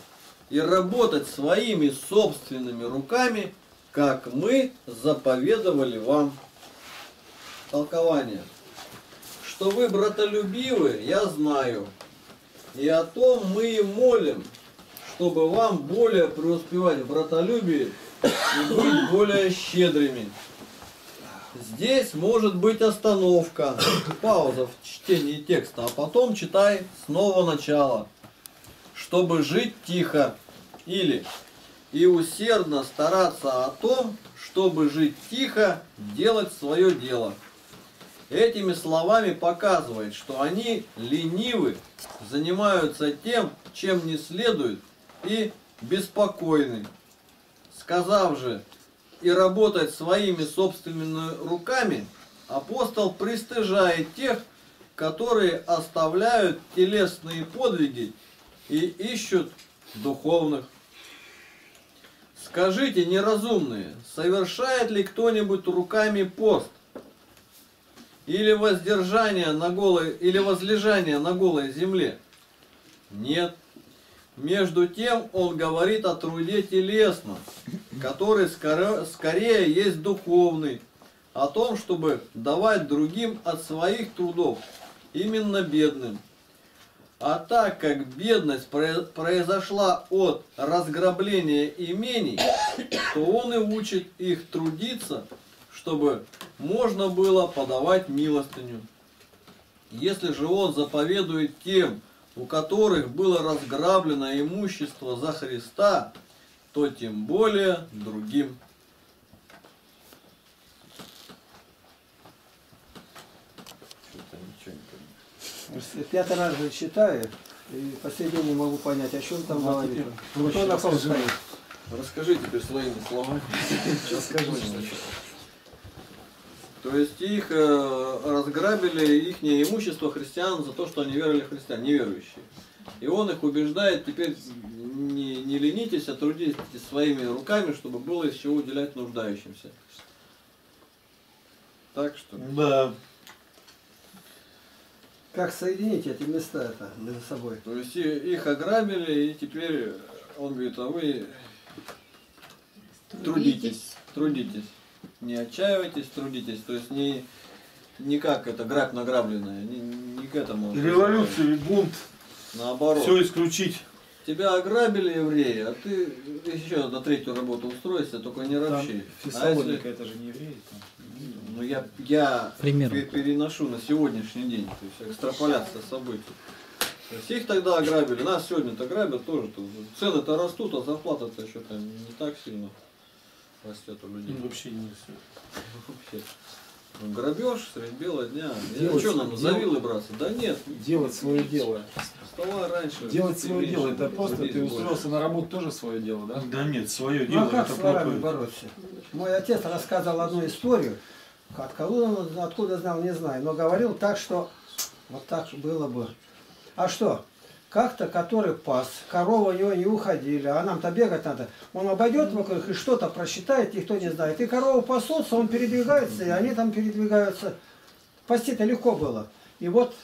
и работать своими собственными руками, как мы заповедовали вам. Толкование. Что вы братолюбивы, я знаю. И о том мы и молим, чтобы вам более преуспевать в братолюбии и быть более щедрыми. Здесь может быть остановка, пауза в чтении текста, а потом читай снова начало, чтобы жить тихо или и усердно стараться о том, чтобы жить тихо, делать свое дело. Этими словами показывает, что они ленивы, занимаются тем, чем не следует, и беспокойны. Сказав же, и работать своими собственными руками, апостол пристыжает тех, которые оставляют телесные подвиги и ищут духовных. Скажите, неразумные, совершает ли кто-нибудь руками пост? Или воздержание на голой, или возлежание на голой земле? Нет. Между тем он говорит о труде телесном, который скоро- скорее есть духовный, о том, чтобы давать другим от своих трудов, именно бедным. А так как бедность про- произошла от разграбления имений, то он и учит их трудиться, чтобы можно было подавать милостыню. Если же он заповедует тем, у которых было разграблено имущество за Христа, то тем более другим. Что-то ничего не понимаю. Пятый раз же читаю, и последний не могу понять, о чем там Ну, а говорит. теперь Кто на ком расскажи. стоит? Расскажи теперь своими словами. (laughs) То есть их э, разграбили их имущество христиан за то, что они верили в Христа, неверующие. И он их убеждает, теперь не, не ленитесь, а трудитесь своими руками, чтобы было из чего уделять нуждающимся. Так что, Да. Как соединить эти места это между собой? то есть и- их ограбили, и теперь он говорит, а вы трудитесь, трудитесь. Не отчаивайтесь, трудитесь. То есть не, не как это грабь награбленное, не, не к этому. Революцию, бунт, Наоборот. все исключить. Тебя ограбили евреи, а ты еще на третью работу устроишься, только не робщи. А если, это же не евреи. там. ну я, я Примерно. пе- переношу на сегодняшний день, то есть экстраполяция событий. То есть их тогда ограбили, нас сегодня-то грабят тоже. -то. Цены-то растут, а зарплата-то что-то не так сильно растет у людей. Ну, Вообще не все. (laughs) Вообще. Ну, Грабеж средь бела дня. Я Делать- что нам, за дел- вилы браться? Да нет, Делать свое дело. вставай раньше. Делать свое дело, это просто ты устроился на работу тоже свое дело, да? Да нет, свое Ну дело а как это с ворами бороться? Мой отец рассказывал одну историю, откуда, он- откуда знал, не знаю, но говорил так, что вот так было бы. А что? Как-то, который пас, коровы у него не уходили, а нам-то бегать надо. Он обойдет вокруг и что-то просчитает, никто не знает. И коровы пасутся, он передвигается, и они там передвигаются. Пасти-то легко было. И вот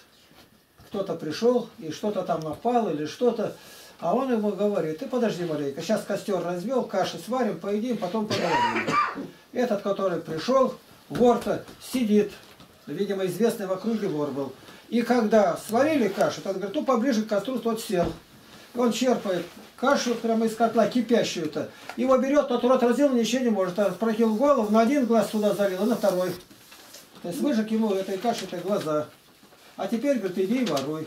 кто-то пришел, и что-то там напал, или что-то. А он ему говорит, ты подожди маленько, сейчас костер развел, каши сварим, поедим, потом поговорим. Этот, который пришел, вор-то сидит, видимо, известный в округе вор был. И когда сварили кашу, тот говорит, ну поближе к костру, тот сел. И он черпает кашу прямо из котла, кипящую-то. Его берет, тот рот разил, ничего не может. А голову, на один глаз туда залил, а на второй. То есть выжег ему этой кашей-то глаза. А теперь, говорит, иди и воруй.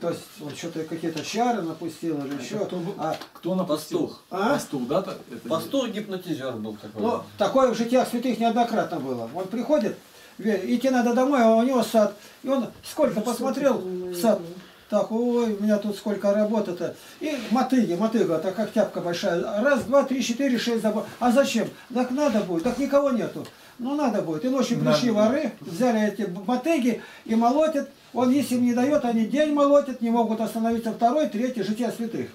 То есть он что-то какие-то чары напустил или еще. Кто, А, кто напустил? Пастух. А? Пастух, да? это Пастух гипнотизер был такой. ну, такое в житиях святых неоднократно было. Он приходит, идти надо домой, а у него сад. И он сколько посмотрел в сад. Так, ой, у меня тут сколько работы-то. И мотыги, мотыга, так как тяпка большая. Раз, два, три, четыре, шесть забор. А зачем? Так надо будет, так никого нету. Ну надо будет. И ночью пришли Надо. воры, взяли эти мотыги и молотят. Он если им не дает, они день молотят, не могут остановиться. Второй, третий, жития святых.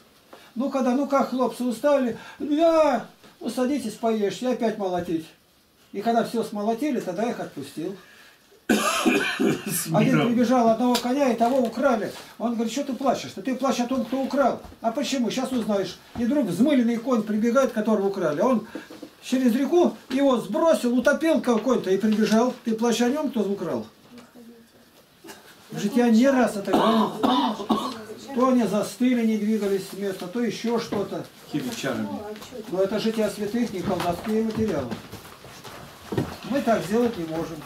Ну когда, ну как хлопцы устали, да, ну садитесь, поешь, и опять молотить. И когда все смолотили, тогда их отпустил. (coughs) Один прибежал, одного коня, и того украли. Он говорит, что ты плачешь? Ты плачешь о том, кто украл. А почему? Сейчас узнаешь. И вдруг взмыленный конь прибегает, которого украли. Он через реку его сбросил, утопил конь-то и прибежал. Ты плачешь о нем, кто украл? В жития не раз это говорил. То они застыли, не двигались с места, то еще что-то. Какими чарами? Но это жития святых, не колдовские материалы. Мы так сделать не можем.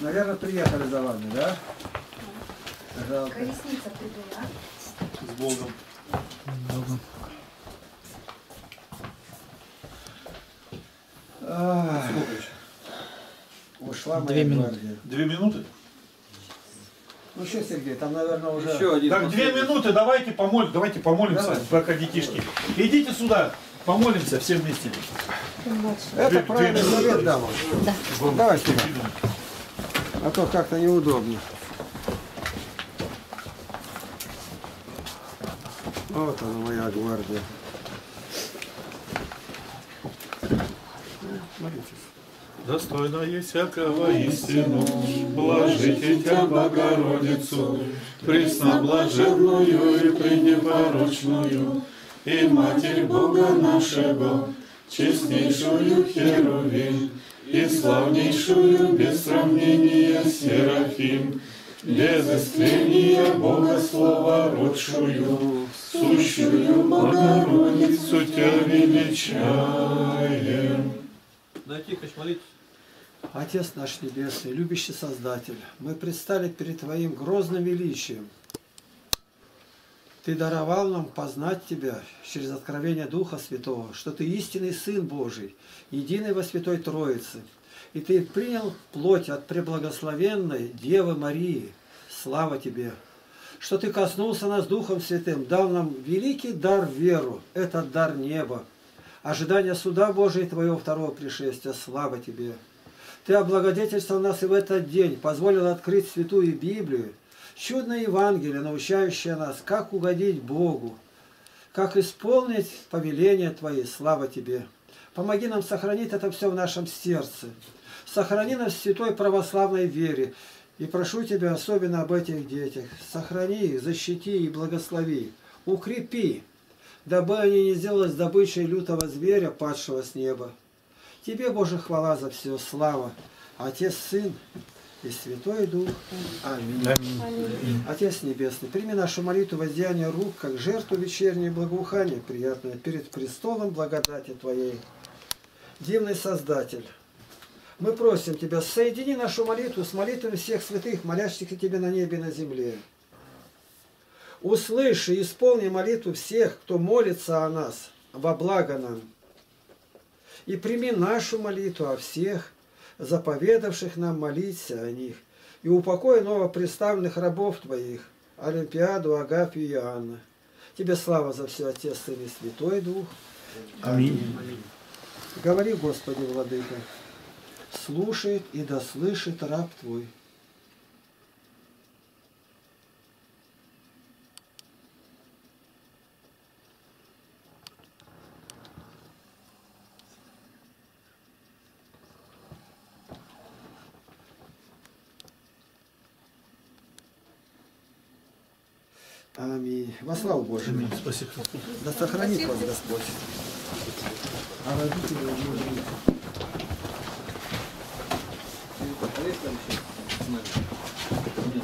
Наверное, приехали за вами, да? Жалко. Колесница прибыла. С Богом. Ах, Сколько еще? ушла моя Две минуты. гвардия. Две минуты? Ну что, Сергей, там, наверное, уже... Еще один. Так, две минуты, давайте помолимся, давайте помолимся, Давай. пока детишки. Идите сюда, помолимся все вместе. Это правильный совет дам. вам. Давай сюда. А то как-то неудобно. Вот она, моя гвардия. Достойно есть всякого истину, блажите Тебя, Богородицу, пресноблаженную и пренепорочную, и Матерь Бога нашего, честнейшую Херувим и славнейшую без сравнения Серафим, без истления Бога Слова родшую, сущую Богородицу Тебя величаем. Дайте Тихоч молитесь. Отец наш Небесный, любящий Создатель, мы предстали перед Твоим грозным величием. Ты даровал нам познать Тебя через откровение Духа Святого, что Ты истинный Сын Божий, единый во Святой Троице. И Ты принял плоть от преблагословенной Девы Марии. Слава Тебе! Что Ты коснулся нас Духом Святым, дал нам великий дар веру, этот дар неба. Ожидание суда Божия и Твоего второго пришествия. Слава Тебе! Ты облагодетельствовал нас и в этот день, позволил открыть Святую Библию, чудное Евангелие, научающее нас, как угодить Богу, как исполнить повеления Твои. Слава Тебе! Помоги нам сохранить это все в нашем сердце. Сохрани нас в святой православной вере. И прошу Тебя особенно об этих детях. Сохрани их, защити и благослови. Укрепи, дабы они не сделались добычей лютого зверя, падшего с неба. Тебе, Боже, хвала за все, слава, Отец, Сын и Святой Дух. Аминь. Отец Небесный, прими нашу молитву воздеяния рук, как жертву вечернее благоухание, приятное перед престолом благодати Твоей. Дивный Создатель, мы просим Тебя, соедини нашу молитву с молитвами всех святых, молящихся Тебе на небе и на земле. Услыши и исполни молитву всех, кто молится о нас, во благо нам. И прими нашу молитву о всех, заповедавших нам молиться о них, и упокой новоприставленных рабов Твоих, Олимпиаду, Агафью и Иоанна. Тебе слава за все, Отец, Сын и Святой Дух. Аминь. Говори, Господи, Владыка, слушает и дослышит раб Твой. Аминь. Во славу Божию. Аминь. Спасибо. Да сохранит вас Господь. А родители Божьи. А если вообще с нами? Не